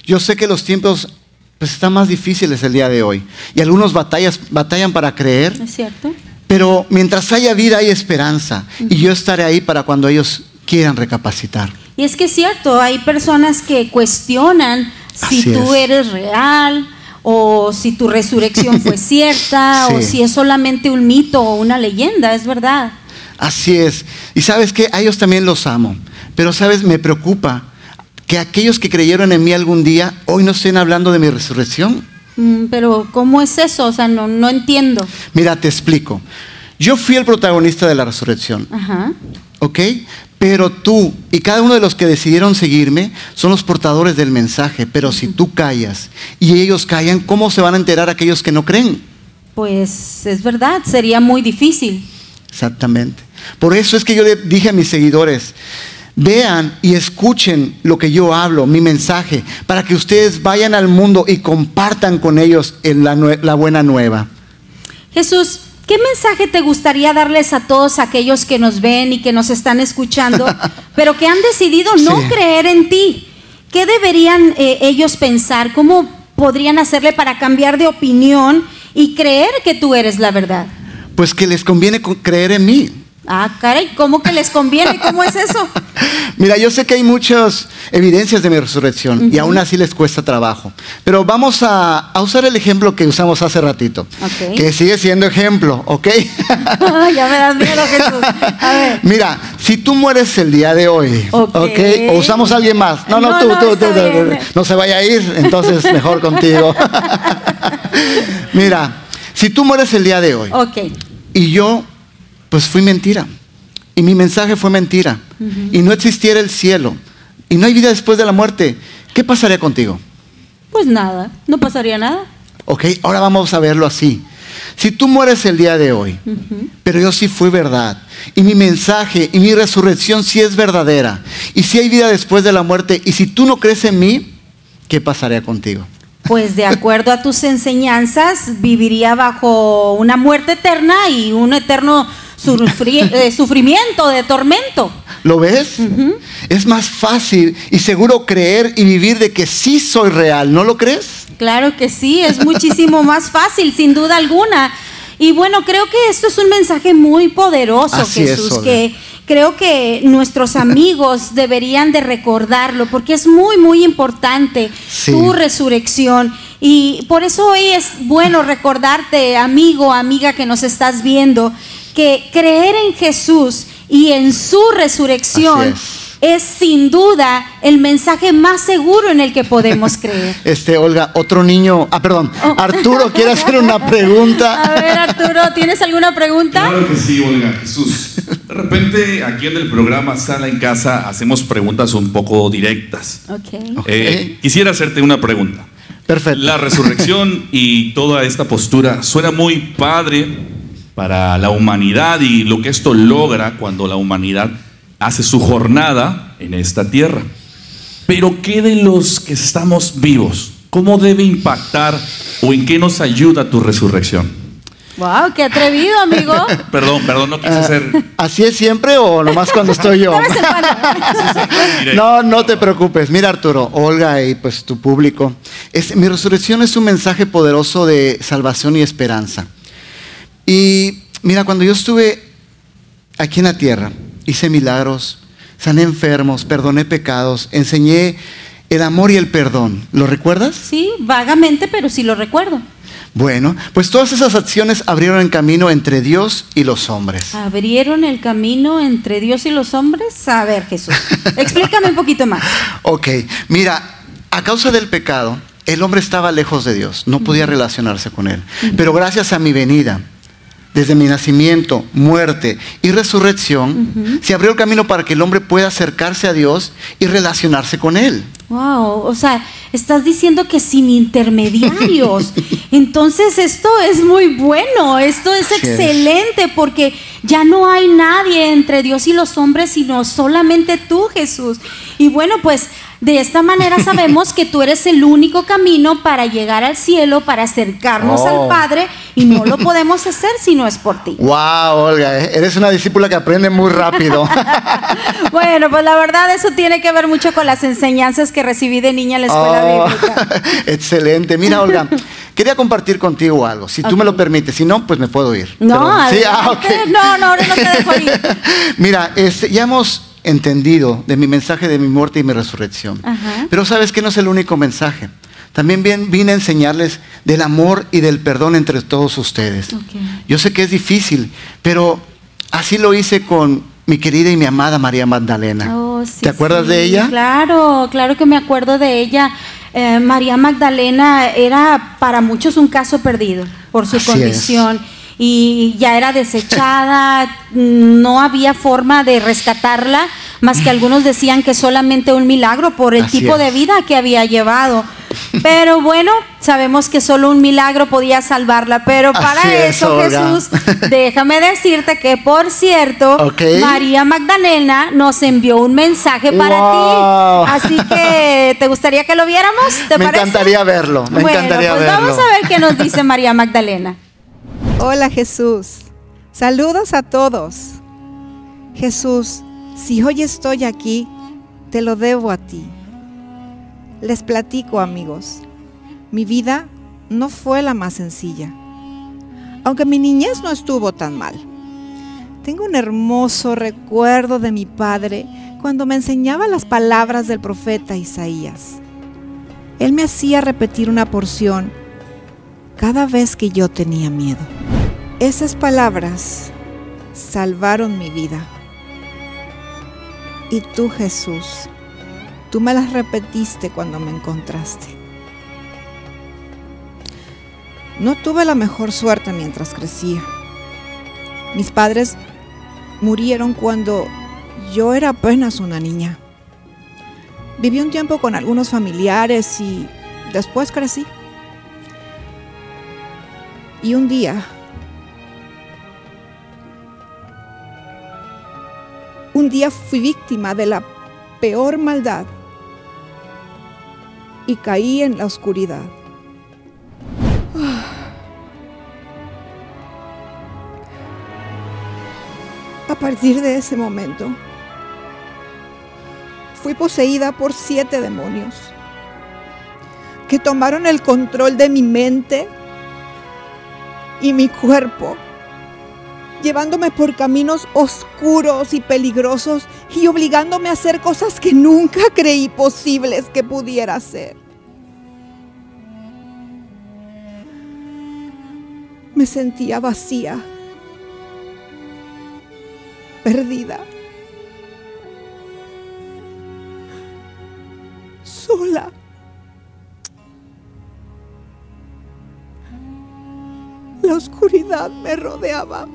G: Yo sé que los tiempos pues, están más difíciles el día de hoy y algunos batallas, batallan para creer,
H: ¿Es cierto?
G: pero mientras haya vida hay esperanza y yo estaré ahí para cuando ellos quieran recapacitar.
H: Y es que es cierto, hay personas que cuestionan si
G: Así
H: tú
G: es.
H: eres real o si tu resurrección fue [LAUGHS] cierta o si es solamente un mito o una leyenda, es verdad.
G: Así es. Y sabes que a ellos también los amo. Pero sabes, me preocupa que aquellos que creyeron en mí algún día hoy no estén hablando de mi resurrección.
H: Mm, pero ¿cómo es eso? O sea, no, no entiendo.
G: Mira, te explico. Yo fui el protagonista de la resurrección,
H: Ajá.
G: ¿ok? Pero tú y cada uno de los que decidieron seguirme son los portadores del mensaje. Pero si tú callas y ellos callan, ¿cómo se van a enterar aquellos que no creen?
H: Pues es verdad, sería muy difícil.
G: Exactamente. Por eso es que yo le dije a mis seguidores, vean y escuchen lo que yo hablo, mi mensaje, para que ustedes vayan al mundo y compartan con ellos la, la buena nueva.
H: Jesús, ¿qué mensaje te gustaría darles a todos aquellos que nos ven y que nos están escuchando, [LAUGHS] pero que han decidido no
G: Sí.
H: creer en ti? ¿Qué deberían eh, ellos pensar? ¿Cómo podrían hacerle para cambiar de opinión y creer que tú eres la verdad?
G: Pues que les conviene co- creer en mí.
H: Ah, caray, ¿cómo que les conviene? ¿Cómo es eso? [LAUGHS]
G: Mira, yo sé que hay muchas evidencias de mi resurrección y aún así les cuesta trabajo. Pero vamos a, a usar el ejemplo que usamos hace ratito,
H: Ok.
G: que sigue siendo ejemplo, ¿ok? [LAUGHS]
H: ya me das miedo, Jesús. A ver.
G: Mira, si tú mueres el día de hoy,
H: Ok.
G: O usamos a alguien más. No, no,
H: No,
G: tú,
H: no,
G: tú, tú, tú, no se vaya a ir, entonces mejor [LAUGHS] contigo. Mira, si tú mueres el día de hoy
H: Ok.
G: y yo, pues fui mentira, y mi mensaje fue mentira, y no existiera el cielo, y no hay vida después de la muerte, ¿qué pasaría contigo?
H: Pues nada, no pasaría nada.
G: Ok, ahora vamos a verlo así. Si tú mueres el día de hoy, pero yo sí fui verdad, y mi mensaje y mi resurrección sí es verdadera, y si hay vida después de la muerte, y si tú no crees en mí, ¿qué pasaría contigo?
H: Pues de acuerdo a tus enseñanzas, viviría bajo una muerte eterna y un eterno eh, sufrimiento, de tormento.
G: ¿Lo ves? Es más fácil y seguro creer y vivir de que sí soy real, ¿no lo crees?
H: Claro que sí, es muchísimo [LAUGHS] más fácil, sin duda alguna. Y bueno, creo que esto es un mensaje muy poderoso,
G: Así
H: Jesús, que creo que nuestros amigos [LAUGHS] deberían de recordarlo, porque es muy, muy importante
G: Sí.
H: tu resurrección. Y por eso hoy es bueno recordarte, amigo, amiga que nos estás viendo, que creer en Jesús y en su resurrección es sin duda el mensaje más seguro en el que podemos [LAUGHS] creer.
G: Este, Olga, otro niño, ah, perdón,
H: Oh.
G: Arturo quiere hacer una [LAUGHS]
H: A
G: pregunta.
H: ver, Arturo, ¿tienes alguna pregunta?
A: Claro que sí, Olga, Jesús. De repente, aquí en el programa Sala en Casa hacemos preguntas un poco directas.
H: Ok.
A: Eh, quisiera hacerte una pregunta.
G: Perfecto.
A: La resurrección y toda esta postura suena muy padre para la humanidad y lo que esto logra cuando la humanidad hace su jornada en esta tierra. Pero ¿qué de los que estamos vivos? ¿Cómo debe impactar o en qué nos ayuda tu resurrección?
H: Wow, qué atrevido, amigo. [LAUGHS]
A: Perdón, perdón, no quise
G: Ah,
A: ser
G: ¿Así es siempre o nomás cuando estoy yo? No, no te preocupes. Mira, Arturo, Olga y pues tu público. Es, mi resurrección es un mensaje poderoso de salvación y esperanza. Y mira, cuando yo estuve aquí en la tierra, hice milagros, sané enfermos, perdoné pecados, enseñé el amor y el perdón. ¿Lo recuerdas?
H: Sí, vagamente, pero sí lo recuerdo.
G: Bueno, pues todas esas acciones abrieron el camino entre Dios y los hombres.
H: ¿Abrieron el camino entre Dios y los hombres? A ver, Jesús, [LAUGHS] explícame un poquito más.
G: Ok, mira, a causa del pecado, el hombre estaba lejos de Dios, no podía relacionarse con Él. Pero gracias a mi venida, desde mi nacimiento, muerte y resurrección, se abrió el camino para que el hombre pueda acercarse a Dios y relacionarse con Él.
H: Wow, o sea, estás diciendo que sin intermediarios. [LAUGHS] Entonces esto es muy bueno, esto es
G: Así es.
H: excelente porque ya no hay nadie entre Dios y los hombres, sino solamente tú, Jesús. Y bueno, pues de esta manera [LAUGHS] sabemos que tú eres el único camino para llegar al cielo, para acercarnos
G: Oh.
H: al Padre y no lo podemos hacer si no es por ti.
G: Wow, Olga, ¿eh? eres una discípula que aprende muy rápido. [LAUGHS]
H: Bueno, pues la verdad eso tiene que ver mucho con las enseñanzas que recibí de niña en la escuela
G: Oh,
H: bíblica. [LAUGHS]
G: excelente. Mira, Olga, quería compartir contigo algo. Si tú me lo permites, si no, pues me puedo ir.
H: No,
G: Pero- sí, ah,
H: adelante.
G: ok.
H: no, no, ahora no te dejo ir.
G: Mira, este, ya hemos entendido de mi mensaje de mi muerte y mi resurrección.
H: Ajá.
G: Pero sabes que no es el único mensaje. También bien- vine a enseñarles del amor y del perdón entre todos ustedes. Yo sé que es difícil, pero así lo hice con mi querida y mi amada María Magdalena.
H: Oh, sí,
G: ¿Te acuerdas
H: sí,
G: de ella?
H: Claro, claro que me acuerdo de ella. Eh, María Magdalena era para muchos un caso perdido por su
G: Así
H: condición y ya era desechada, [LAUGHS] no había forma de rescatarla más que algunos decían que solamente un milagro por el
G: Así
H: tipo de vida que había llevado. Pero bueno, sabemos que solo un milagro podía salvarla, pero para
G: es,
H: eso
G: Olga.
H: Jesús, [LAUGHS] déjame decirte que por cierto. María Magdalena nos envió un mensaje para
G: Wow.
H: ti. Así que, ¿te gustaría que lo viéramos? ¿Te
G: Me
H: parece?
G: encantaría verlo, me
H: bueno,
G: encantaría
H: pues
G: verlo.
H: vamos a ver qué nos dice María Magdalena.
D: Hola Jesús, saludos a todos. Jesús, si hoy estoy aquí, te lo debo a ti. Les platico amigos, mi vida no fue la más sencilla, aunque mi niñez no estuvo tan mal. Tengo un hermoso recuerdo de mi padre cuando me enseñaba las palabras del profeta Isaías. Él me hacía repetir una porción cada vez que yo tenía miedo. Esas palabras salvaron mi vida. Y tú, Jesús, tú me las repetiste cuando me encontraste. No tuve la mejor suerte mientras crecía. Mis padres murieron cuando yo era apenas una niña. Viví un tiempo con algunos familiares y después crecí. Y un día, un día fui víctima de la peor maldad y caí en la oscuridad. A partir de ese momento, fui poseída por siete demonios que tomaron el control de mi mente y mi cuerpo, llevándome por caminos oscuros y peligrosos y obligándome a hacer cosas que nunca creí posibles que pudiera hacer. Me sentía vacía, perdida, sola. La oscuridad me rodeaba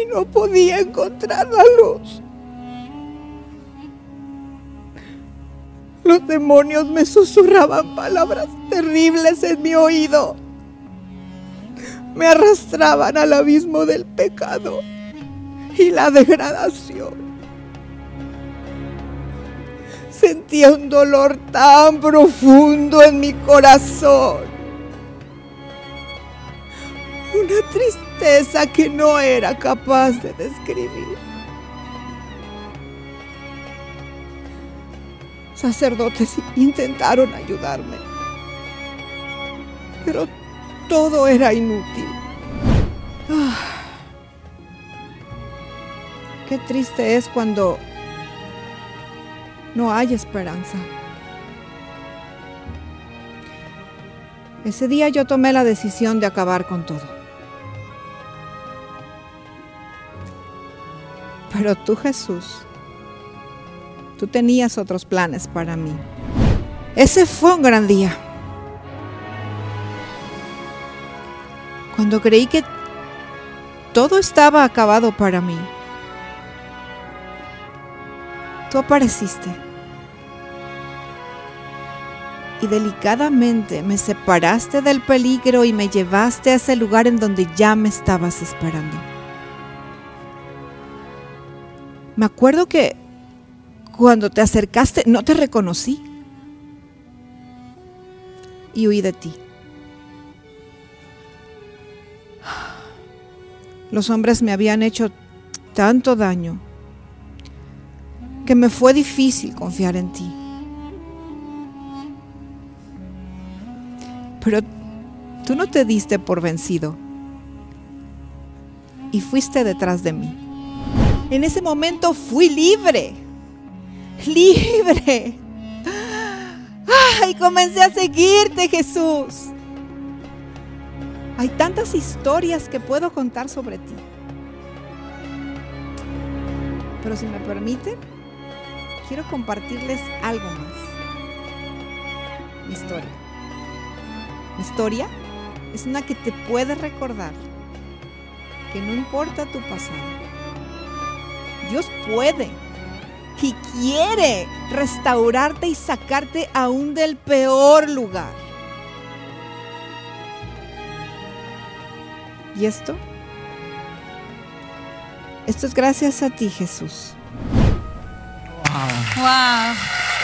D: y no podía encontrar la luz. Los demonios me susurraban palabras terribles en mi oído. Me arrastraban al abismo del pecado y la degradación. Sentía un dolor tan profundo en mi corazón una tristeza que no era capaz de describir. Sacerdotes intentaron ayudarme, pero todo era inútil. Ah, qué triste es cuando no hay esperanza. Ese día yo tomé la decisión de acabar con todo. Pero tú, Jesús, tú tenías otros planes para mí. Ese fue un gran día. Cuando creí que todo estaba acabado para mí, tú apareciste. Y delicadamente me separaste del peligro y me llevaste a ese lugar en donde ya me estabas esperando. Me acuerdo que cuando te acercaste no te reconocí y huí de ti. Los hombres me habían hecho tanto daño que me fue difícil confiar en ti. Pero tú no te diste por vencido y fuiste detrás de mí. En ese momento fui libre, libre. Y comencé a seguirte, Jesús. Hay tantas historias que puedo contar sobre ti. Pero si me permiten, quiero compartirles algo más. Mi historia. Mi historia es una que te puede recordar que no importa tu pasado, Dios puede y quiere restaurarte y sacarte aún del peor lugar. ¿Y esto? Esto es gracias a ti, Jesús.
H: Wow.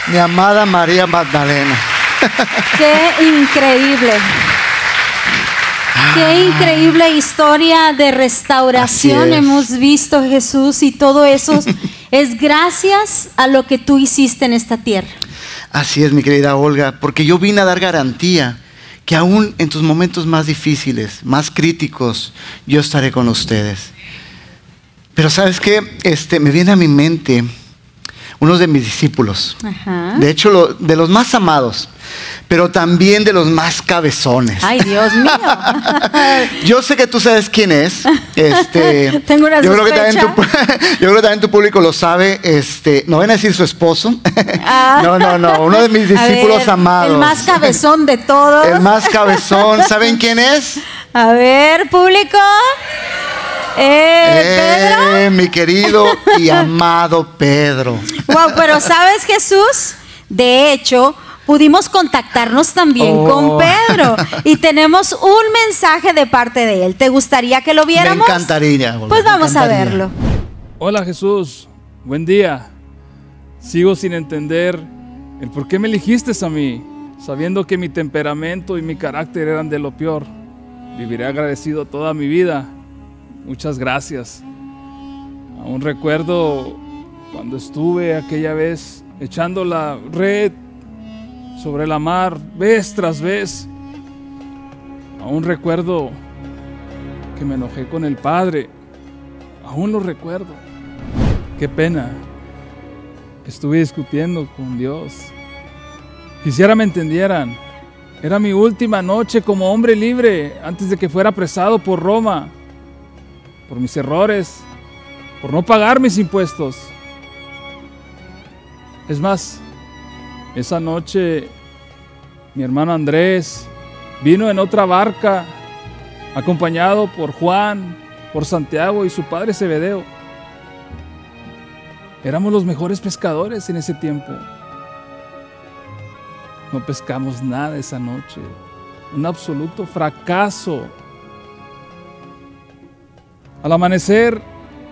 G: Mi amada María Magdalena.
H: Qué increíble. Qué increíble historia de restauración hemos visto, Jesús, y todo eso [LAUGHS] es gracias a lo que tú hiciste en esta tierra.
G: Así es, mi querida Olga, porque yo vine a dar garantía que aún en tus momentos más difíciles, más críticos, yo estaré con ustedes. Pero sabes qué, este, me viene a mi mente uno de mis discípulos,
H: Ajá.
G: de hecho lo- de los más amados, pero también de los más cabezones.
H: Ay, Dios mío. [LAUGHS]
G: Yo sé que tú sabes quién es. Este, [LAUGHS]
H: Tengo una
G: yo creo, que también tu, [LAUGHS] yo creo que también tu público lo sabe. Este, no van a decir su esposo.
H: Ah.
G: No, no, no. Uno de mis discípulos
H: ver,
G: amados.
H: El más cabezón de todos.
G: El más cabezón. ¿Saben quién es?
H: A ver, público. Eh, Pedro.
G: Eh, mi querido y [LAUGHS] amado Pedro.
H: Wow, pero ¿sabes, Jesús? De hecho, pudimos contactarnos también
G: Oh.
H: con Pedro y [LAUGHS] tenemos un mensaje de parte de él. ¿Te gustaría que lo
G: Me
H: viéramos?
G: encantaría.
H: Pues
G: me
H: vamos a
G: encantaría.
H: verlo.
E: Hola Jesús, buen día. Sigo sin entender el por qué me elegiste a mí, sabiendo que mi temperamento y mi carácter eran de lo peor. Viviré agradecido toda mi vida. Muchas gracias. Aún recuerdo cuando estuve aquella vez echando la red sobre la mar, vez tras vez. Aún recuerdo que me enojé con el Padre. Aún lo recuerdo. Qué pena. Estuve discutiendo con Dios. Quisiera me entendieran. Era mi última noche como hombre libre antes de que fuera apresado por Roma. Por mis errores. Por no pagar mis impuestos. Es más, esa noche mi hermano Andrés vino en otra barca acompañado por Juan, por Santiago y su padre Zebedeo. Éramos los mejores pescadores en ese tiempo. No pescamos nada esa noche. Un absoluto fracaso. Al amanecer,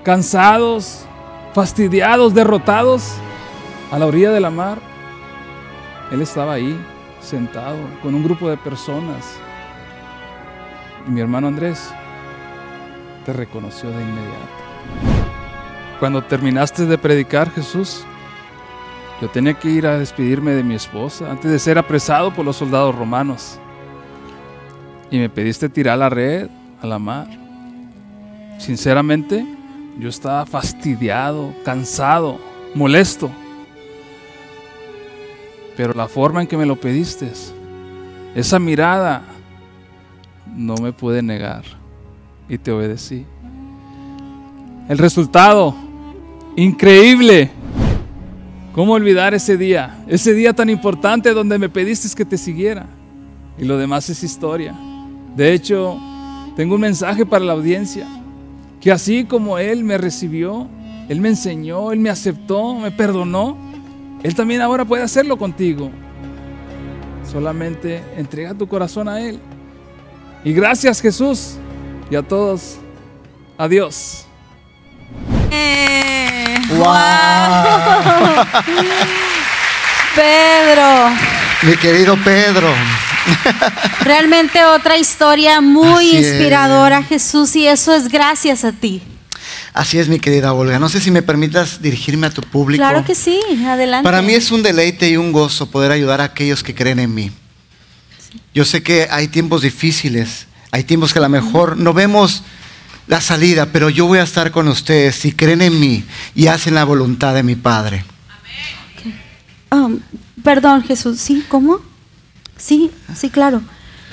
E: cansados, fastidiados, derrotados, a la orilla de la mar, él estaba ahí, sentado, con un grupo de personas. Y mi hermano Andrés te reconoció de inmediato. Cuando terminaste de predicar, Jesús, yo tenía que ir a despedirme de mi esposa antes de ser apresado por los soldados romanos. Y me pediste tirar la red a la mar. Sinceramente, yo estaba fastidiado, cansado, molesto. Pero la forma en que me lo pediste, esa mirada, no me pude negar y te obedecí. El resultado, increíble. ¿Cómo olvidar ese día? Ese día tan importante donde me pediste que te siguiera. Y lo demás es historia. De hecho, tengo un mensaje para la audiencia. Que así como Él me recibió, Él me enseñó, Él me aceptó, me perdonó, Él también ahora puede hacerlo contigo. Solamente entrega tu corazón a Él. Y gracias Jesús y a todos. Adiós.
H: Eh,
G: ¡Wow! [LAUGHS]
H: Pedro,
G: Mi querido Pedro. [LAUGHS]
H: realmente otra historia muy
G: Así es.
H: inspiradora, Jesús, y eso es gracias a ti.
G: Así es, mi querida Olga. No sé si me permitas dirigirme a tu público.
H: Claro que sí, adelante.
G: Para mí es un deleite y un gozo poder ayudar a aquellos que creen en mí. Yo sé que hay tiempos difíciles, hay tiempos que a lo mejor no vemos la salida, pero yo voy a estar con ustedes si creen en mí y hacen la voluntad de mi Padre.
H: Ah, perdón, Jesús, ¿sí? ¿Cómo? Sí, sí, claro.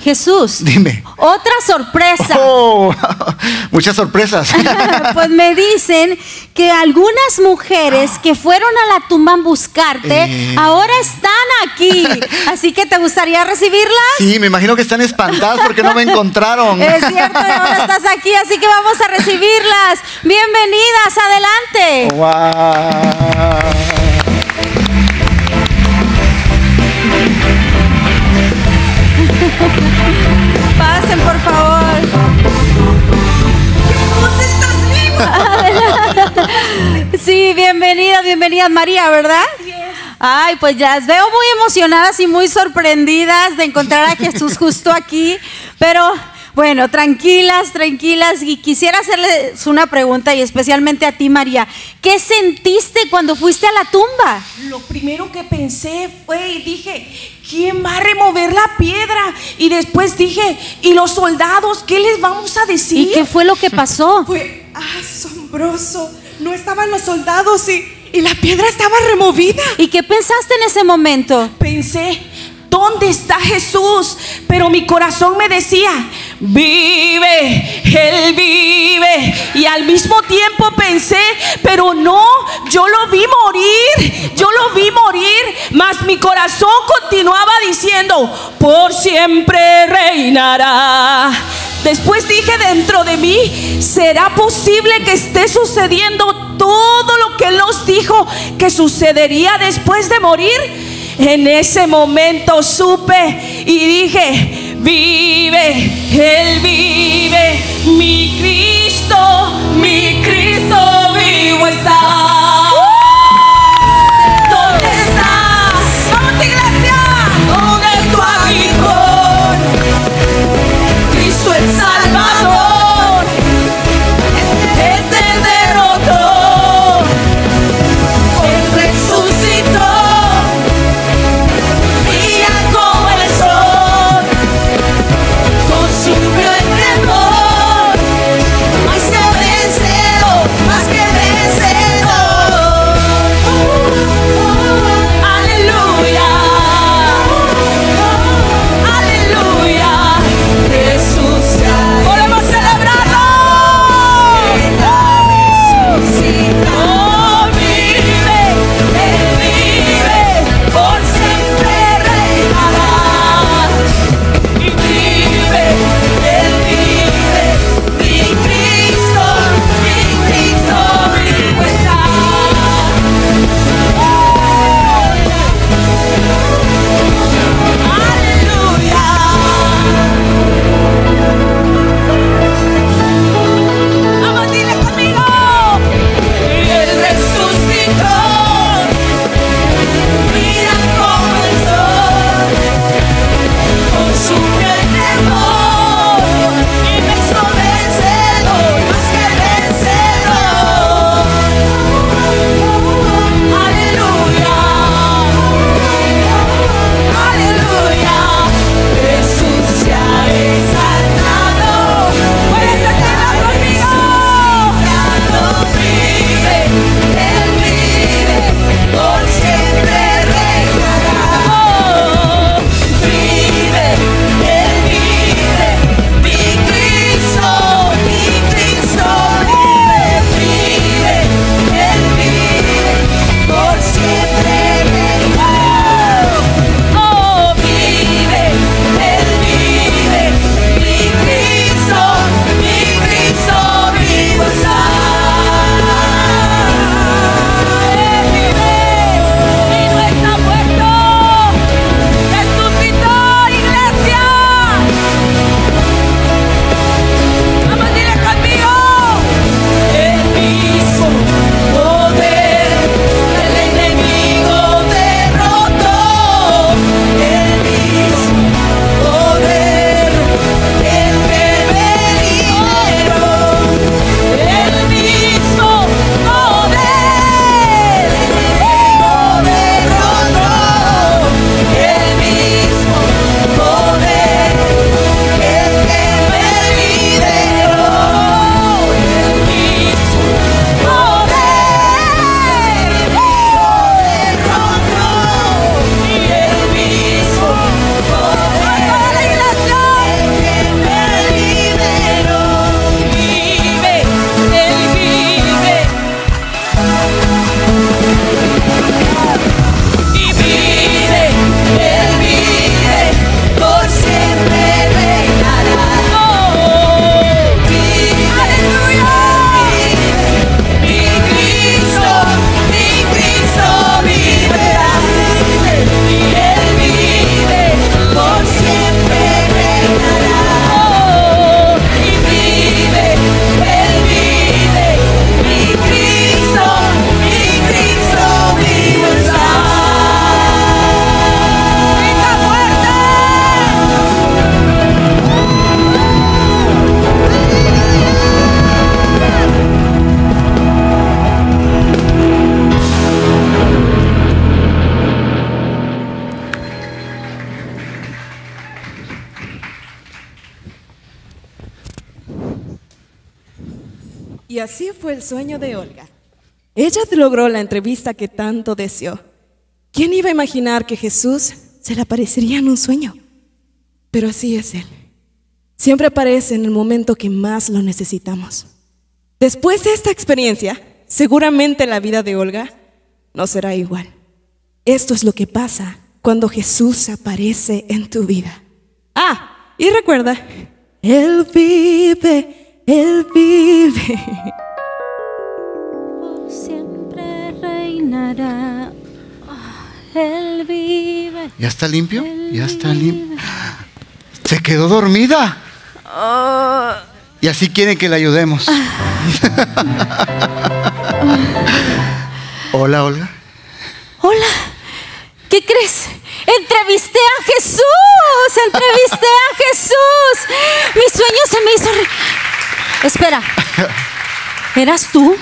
H: Jesús,
G: Dime.
H: otra sorpresa. [LAUGHS]
G: Oh, [LAUGHS] muchas sorpresas. [LAUGHS]
H: pues me dicen que algunas mujeres que fueron a la tumba a buscarte
G: Eh.
H: ahora están aquí. Así que te gustaría recibirlas.
G: Sí, me imagino que están espantadas porque no me encontraron.
H: Es cierto, y ahora estás aquí, así que vamos a recibirlas. Bienvenidas, adelante.
G: Wow. pasen, por favor.
H: Pues estás [LAUGHS] sí, bienvenida, bienvenida María, ¿verdad? Ay, pues ya las veo muy emocionadas y muy sorprendidas de encontrar a Jesús justo aquí, pero bueno, tranquilas, tranquilas. Y quisiera hacerles una pregunta, y especialmente a ti, María. ¿Qué sentiste cuando fuiste a la tumba?
C: Lo primero que pensé fue y dije, ¿quién va a remover la piedra? Y después dije, ¿y los soldados qué les vamos a decir?
H: ¿Y qué fue lo que pasó? [LAUGHS]
C: Fue asombroso. No estaban los soldados y, y la piedra estaba removida.
H: ¿Y qué pensaste en ese momento?
C: Pensé, ¿dónde está Jesús? Pero mi corazón me decía, vive, Él vive. Y al mismo tiempo pensé, pero no, yo lo vi morir, yo lo vi morir. Mas mi corazón continuaba diciendo, por siempre reinará. Después dije dentro de mí, ¿será posible que esté sucediendo todo lo que Él nos dijo que sucedería después de morir? En ese momento supe y dije, vive, Él vive, mi Cristo, mi Cristo vivo está.
I: Sueño de Olga. Ella logró la entrevista que tanto deseó. ¿Quién iba a imaginar que Jesús se le aparecería en un sueño? Pero así es Él. Siempre aparece en el momento que más lo necesitamos. Después de esta experiencia, seguramente la vida de Olga no será igual. Esto es lo que pasa cuando Jesús aparece en tu vida. Ah, y recuerda, Él vive, Él vive.
H: Reinará. Ah, Él vive.
G: ¿Ya está limpio? Ya está limpio. Se quedó dormida. Y así quieren que le ayudemos. [LAUGHS] Hola, Olga.
H: Hola. ¿Qué crees? Entrevisté a Jesús. Entrevisté a Jesús. Mi sueño se me hizo. re- Espera. ¿Eras tú?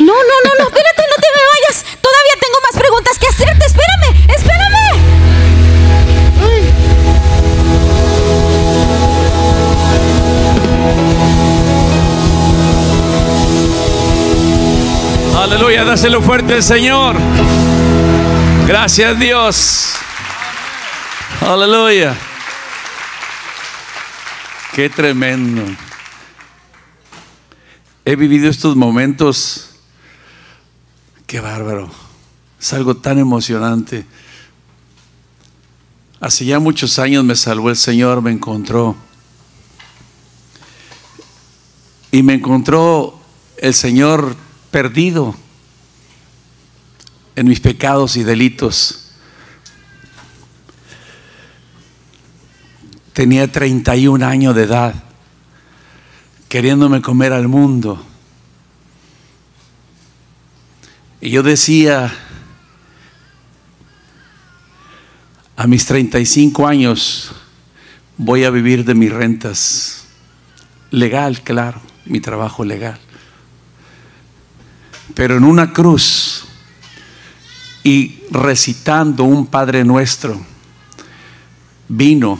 H: No, no, no, no, espérate, no te me vayas. Todavía tengo más preguntas que hacerte. Espérame, espérame.
A: Aleluya, dáselo fuerte al Señor. Gracias Dios. Aleluya. Qué tremendo. He vivido estos momentos. Qué bárbaro. Es algo tan emocionante. Hace ya muchos años me salvó el Señor, me encontró. Y me encontró el Señor perdido en mis pecados y delitos. Tenía 31 años de edad, queriéndome comer al mundo. Y yo decía, a mis 35 años voy a vivir de mis rentas. Legal, claro, mi trabajo legal. Pero en una cruz y recitando un Padre Nuestro, vino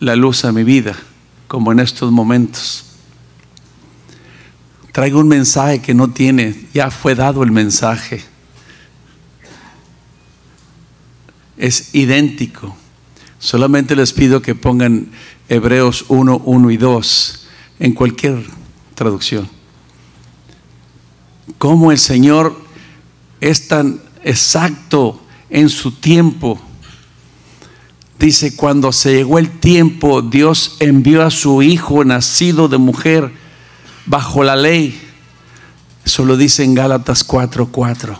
A: la luz a mi vida, como en estos momentos. Traigo un mensaje que no tiene, ya fue dado el mensaje. Es idéntico. Solamente les pido que pongan Hebreos 1, 1 y 2 en cualquier traducción. Cómo el Señor es tan exacto en su tiempo. Dice, cuando se llegó el tiempo, Dios envió a su Hijo nacido de mujer bajo la ley. Eso lo dice en Gálatas 4:4.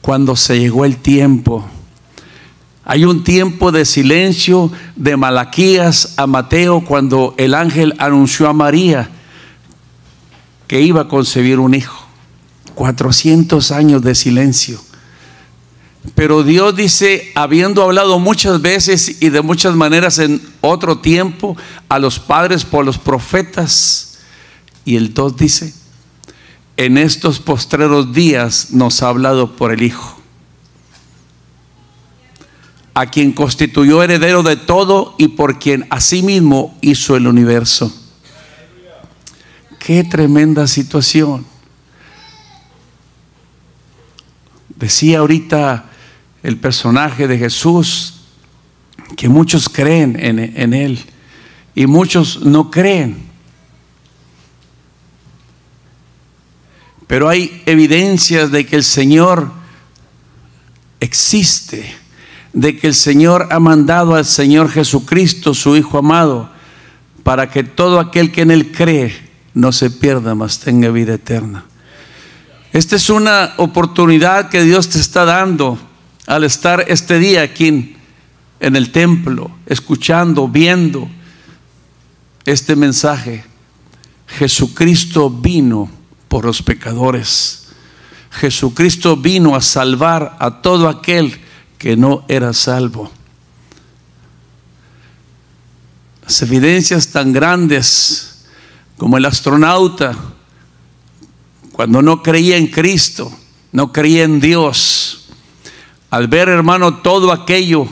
A: Cuando se llegó el tiempo. Hay un tiempo de silencio de Malaquías a Mateo cuando el ángel anunció a María que iba a concebir un hijo. 400 años de silencio. Pero Dios dice, habiendo hablado muchas veces y de muchas maneras en otro tiempo a los padres por los profetas, y el 2 dice, en estos postreros días nos ha hablado por el Hijo, a quien constituyó heredero de todo y por quien asimismo hizo el universo. Qué tremenda situación. Decía ahorita el personaje de Jesús que muchos creen en, en Él y muchos no creen. Pero hay evidencias de que el Señor existe, de que el Señor ha mandado al Señor Jesucristo, su Hijo amado, para que todo aquel que en Él cree no se pierda, mas tenga vida eterna. Esta es una oportunidad que Dios te está dando al estar este día aquí en, el templo, escuchando, viendo este mensaje. Jesucristo vino por los pecadores. Jesucristo vino a salvar a todo aquel que no era salvo. Las evidencias tan grandes como el astronauta, cuando no creía en Cristo, no creía en Dios, al ver hermano todo aquello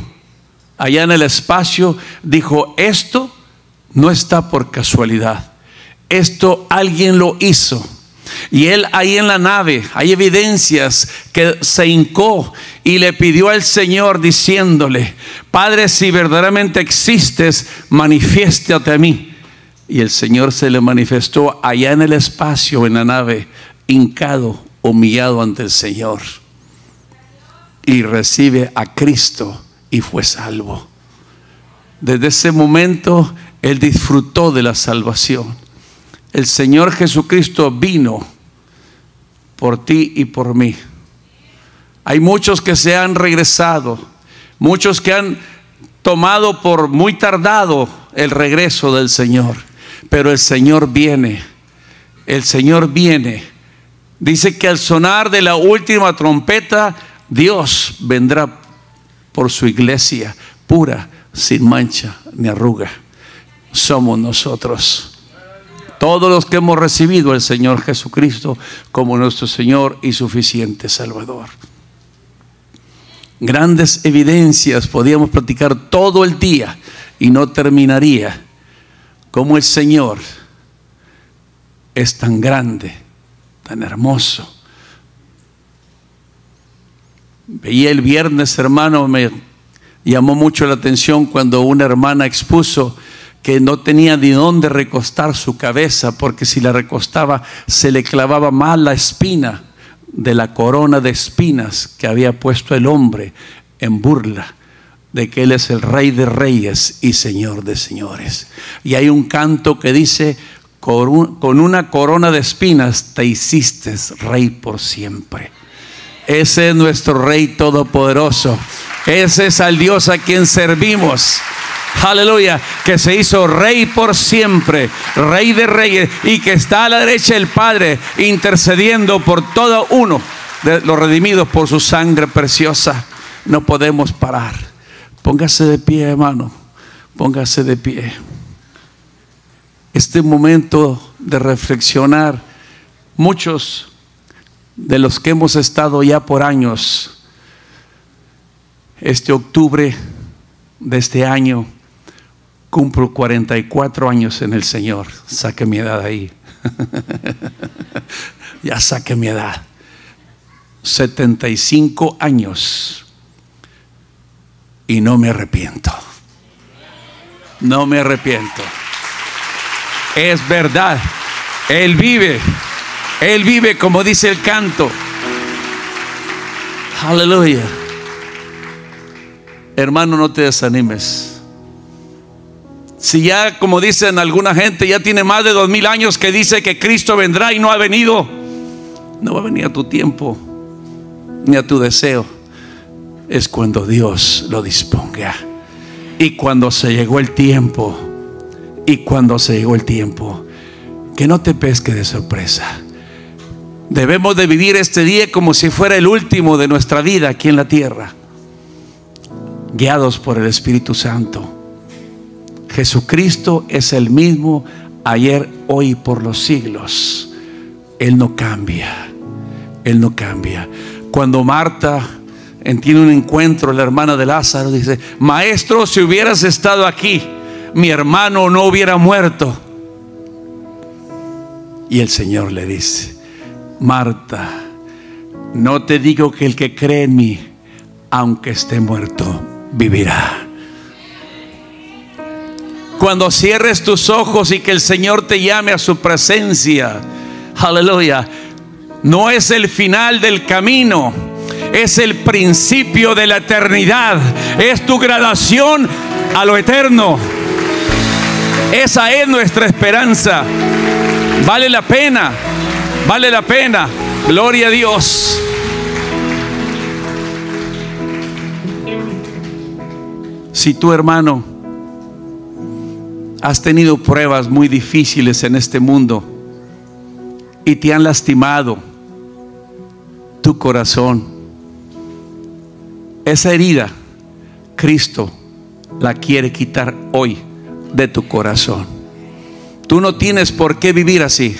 A: allá en el espacio, dijo, esto no está por casualidad, esto alguien lo hizo. Y él ahí en la nave, hay evidencias que se hincó y le pidió al Señor diciéndole, Padre, si verdaderamente existes, manifiéstate a mí. Y el Señor se le manifestó allá en el espacio, en la nave, hincado, humillado ante el Señor. Y recibe a Cristo y fue salvo. Desde ese momento, él disfrutó de la salvación el Señor Jesucristo vino por ti y por mí. Hay muchos que se han regresado, muchos que han tomado por muy tardado el regreso del Señor, pero el Señor viene, el Señor viene. Dice que al sonar de la última trompeta, Dios vendrá por su iglesia pura, sin mancha ni arruga. Somos nosotros. Todos los que hemos recibido al Señor Jesucristo como nuestro Señor y suficiente Salvador. Grandes evidencias podíamos platicar todo el día y no terminaría como el Señor es tan grande, tan hermoso. Veía el viernes, hermano, me llamó mucho la atención cuando una hermana expuso que no tenía ni dónde recostar su cabeza, porque si la recostaba se le clavaba mal la espina de la corona de espinas que había puesto el hombre en burla de que Él es el Rey de Reyes y Señor de Señores. Y hay un canto que dice, con una corona de espinas te hiciste Rey por siempre. Ese es nuestro Rey Todopoderoso. Ese es al Dios a quien servimos. Aleluya, que se hizo rey por siempre, rey de reyes y que está a la derecha del Padre intercediendo por todo uno de los redimidos por su sangre preciosa. No podemos parar. Póngase de pie, hermano. Póngase de pie. Este momento de reflexionar, muchos de los que hemos estado ya por años, este octubre de este año, Cumplo 44 años en el Señor. Saque mi edad ahí. [LAUGHS] ya saque mi edad. 75 años. Y no me arrepiento. No me arrepiento. Es verdad. Él vive. Él vive como dice el canto. Aleluya. Hermano, no te desanimes. Si ya, como dicen alguna gente, ya tiene más de dos mil años que dice que Cristo vendrá y no ha venido, no va a venir a tu tiempo ni a tu deseo. Es cuando Dios lo disponga. Y cuando se llegó el tiempo, y cuando se llegó el tiempo, que no te pesque de sorpresa. Debemos de vivir este día como si fuera el último de nuestra vida aquí en la tierra, guiados por el Espíritu Santo Jesucristo es el mismo ayer, hoy, por los siglos. Él no cambia. Él no cambia. Cuando Marta tiene un encuentro, la hermana de Lázaro dice, maestro, si hubieras estado aquí, mi hermano no hubiera muerto. Y el Señor le dice, Marta, no te digo que el que cree en mí, aunque esté muerto, vivirá. Cuando cierres tus ojos y que el Señor te llame a su presencia. Aleluya. No es el final del camino. Es el principio de la eternidad. Es tu gradación a lo eterno. Esa es nuestra esperanza. Vale la pena. Vale la pena. Gloria a Dios. Si tu hermano has tenido pruebas muy difíciles en este mundo y te han lastimado tu corazón. Esa herida, Cristo la quiere quitar hoy de tu corazón. Tú no tienes por qué vivir así.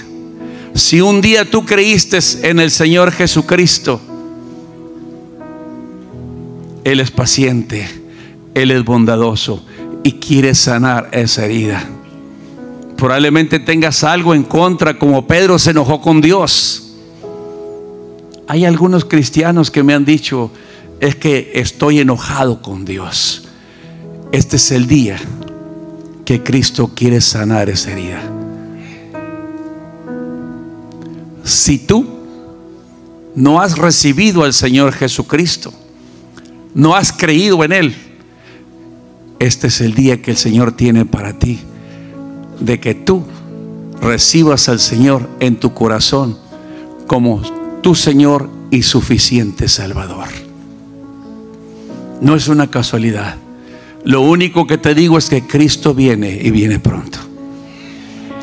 A: Si un día tú creíste en el Señor Jesucristo, Él es paciente, Él es bondadoso y quiere sanar esa herida. Probablemente tengas algo en contra, como Pedro se enojó con Dios. Hay algunos cristianos que me han dicho, es que estoy enojado con Dios. Este es el día que Cristo quiere sanar esa herida. Si tú no has recibido al Señor Jesucristo, no has creído en Él, este es el día que el Señor tiene para ti, de que tú recibas al Señor en tu corazón como tu Señor y suficiente Salvador. No es una casualidad. Lo único que te digo es que Cristo viene y viene pronto.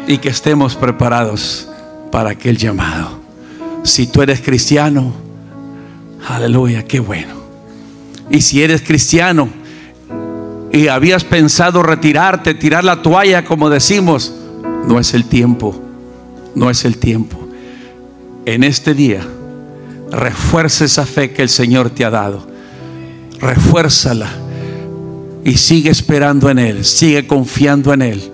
A: Y que estemos preparados para aquel llamado. Si tú eres cristiano, aleluya, qué bueno. Y si eres cristiano y habías pensado retirarte, tirar la toalla, como decimos, no es el tiempo, no es el tiempo. En este día, refuerza esa fe que el Señor te ha dado. Refuérzala y sigue esperando en Él, sigue confiando en Él.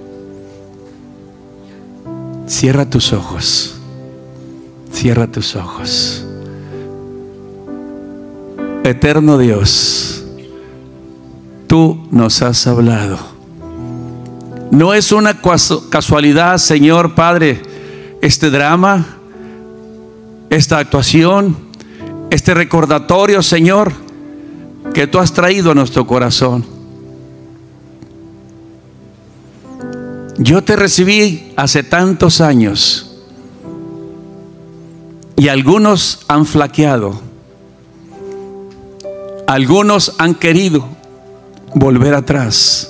A: Cierra tus ojos, cierra tus ojos. Eterno Dios, tú nos has hablado. No es una casualidad, Señor Padre, este drama, esta actuación, este recordatorio, Señor, que tú has traído a nuestro corazón. Yo te recibí hace tantos años y algunos han flaqueado. Algunos han querido volver atrás.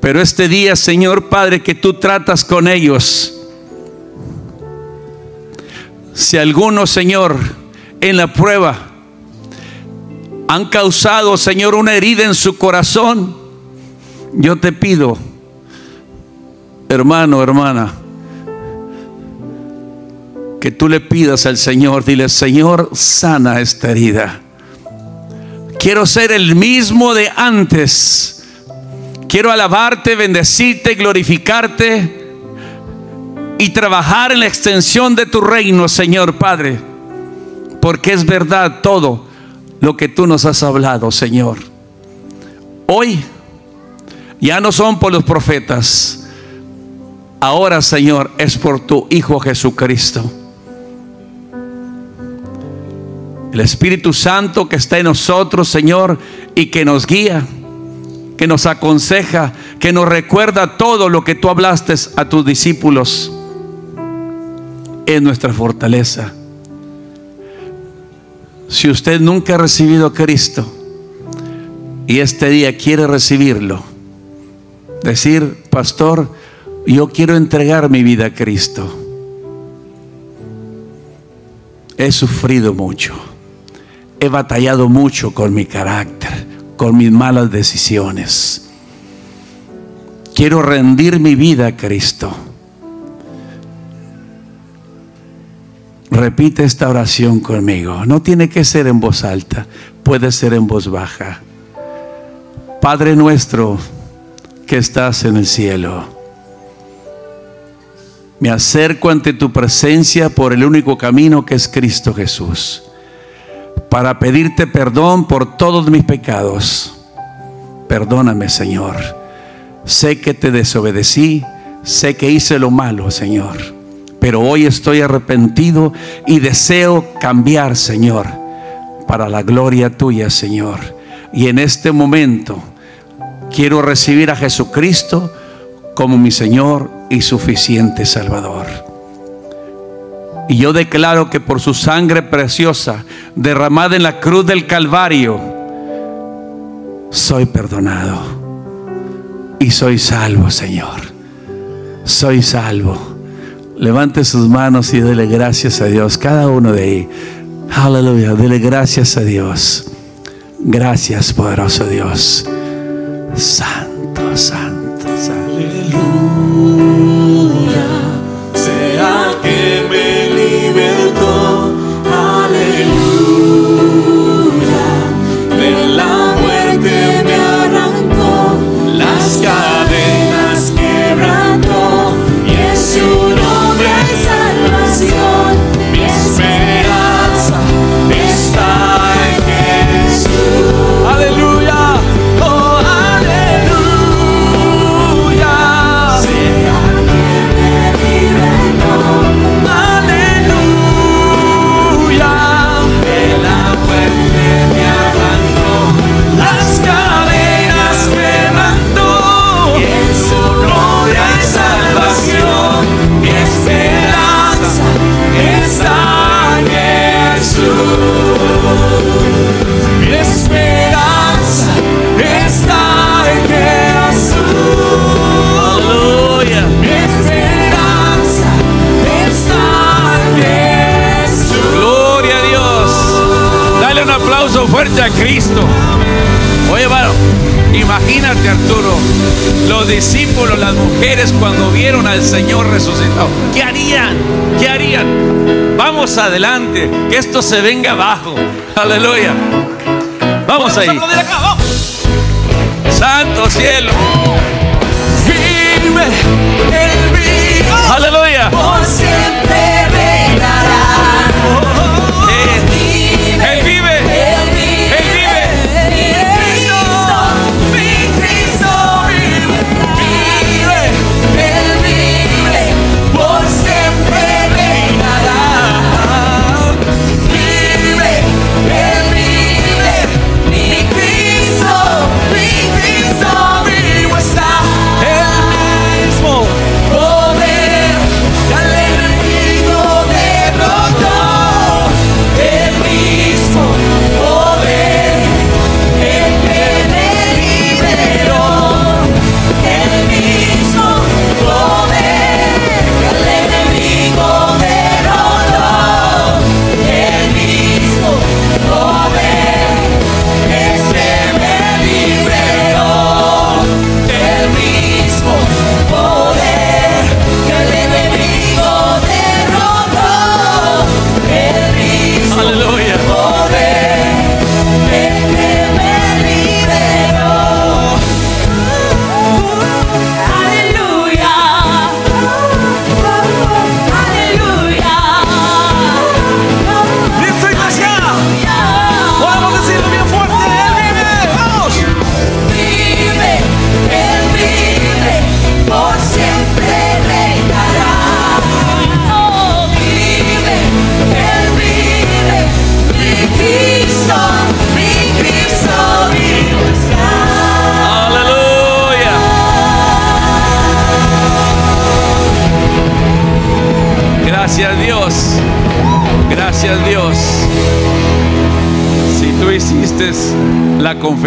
A: Pero este día, Señor Padre, que tú tratas con ellos. Si algunos, Señor, en la prueba han causado, Señor, una herida en su corazón, yo te pido, hermano, hermana, que tú le pidas al Señor, dile, Señor, sana esta herida. Quiero ser el mismo de antes. Quiero alabarte, bendecirte, glorificarte y trabajar en la extensión de tu reino, Señor Padre. Porque es verdad todo lo que tú nos has hablado, Señor. Hoy ya no son por los profetas. Ahora, Señor, es por tu Hijo Jesucristo. El Espíritu Santo que está en nosotros, Señor, y que nos guía, que nos aconseja, que nos recuerda todo lo que tú hablaste a tus discípulos, es nuestra fortaleza. Si usted nunca ha recibido a Cristo y este día quiere recibirlo, Decir, pastor, yo quiero entregar mi vida a Cristo. He sufrido mucho. He batallado mucho con mi carácter, con mis malas decisiones. Quiero rendir mi vida a Cristo. Repite esta oración conmigo. No tiene que ser en voz alta, puede ser en voz baja. Padre nuestro, que estás en el cielo. Me acerco ante tu presencia por el único camino que es Cristo Jesús, para pedirte perdón por todos mis pecados. Perdóname, Señor. Sé que te desobedecí, sé que hice lo malo, Señor, pero hoy estoy arrepentido y deseo cambiar, Señor, para la gloria tuya, Señor. Y en este momento, Quiero recibir a Jesucristo como mi Señor y suficiente Salvador. Y yo declaro que por su sangre preciosa derramada en la cruz del Calvario, soy perdonado y soy salvo, Señor. Soy salvo. Levante sus manos y dele gracias a Dios, cada uno de ahí. Aleluya, dele gracias a Dios. Gracias, poderoso Dios. Santo, santo, santo.
F: Aleluya.
A: Acepte a Cristo. Oye, hermano, imagínate Arturo, los discípulos, las mujeres cuando vieron al Señor resucitado, ¿qué harían? ¿Qué harían? Vamos adelante, que esto se venga abajo. Aleluya. Vamos ahí. Santo cielo.
B: Él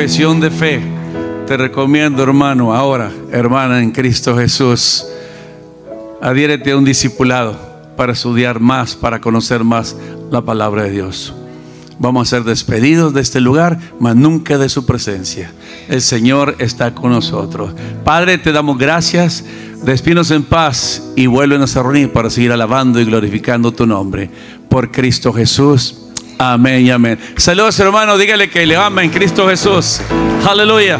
A: de fe, te recomiendo hermano, ahora, hermana en Cristo Jesús, adhiérete a un discipulado para estudiar más, para conocer más la palabra de Dios. Vamos a ser despedidos de este lugar, mas nunca de su presencia. El Señor está con nosotros. Padre, te damos gracias. Despinos en paz y vuelven a reunir para seguir alabando y glorificando tu nombre. Por Cristo Jesús. Amén y amén. Saludos hermanos, dígale que le ama en Cristo Jesús. Aleluya.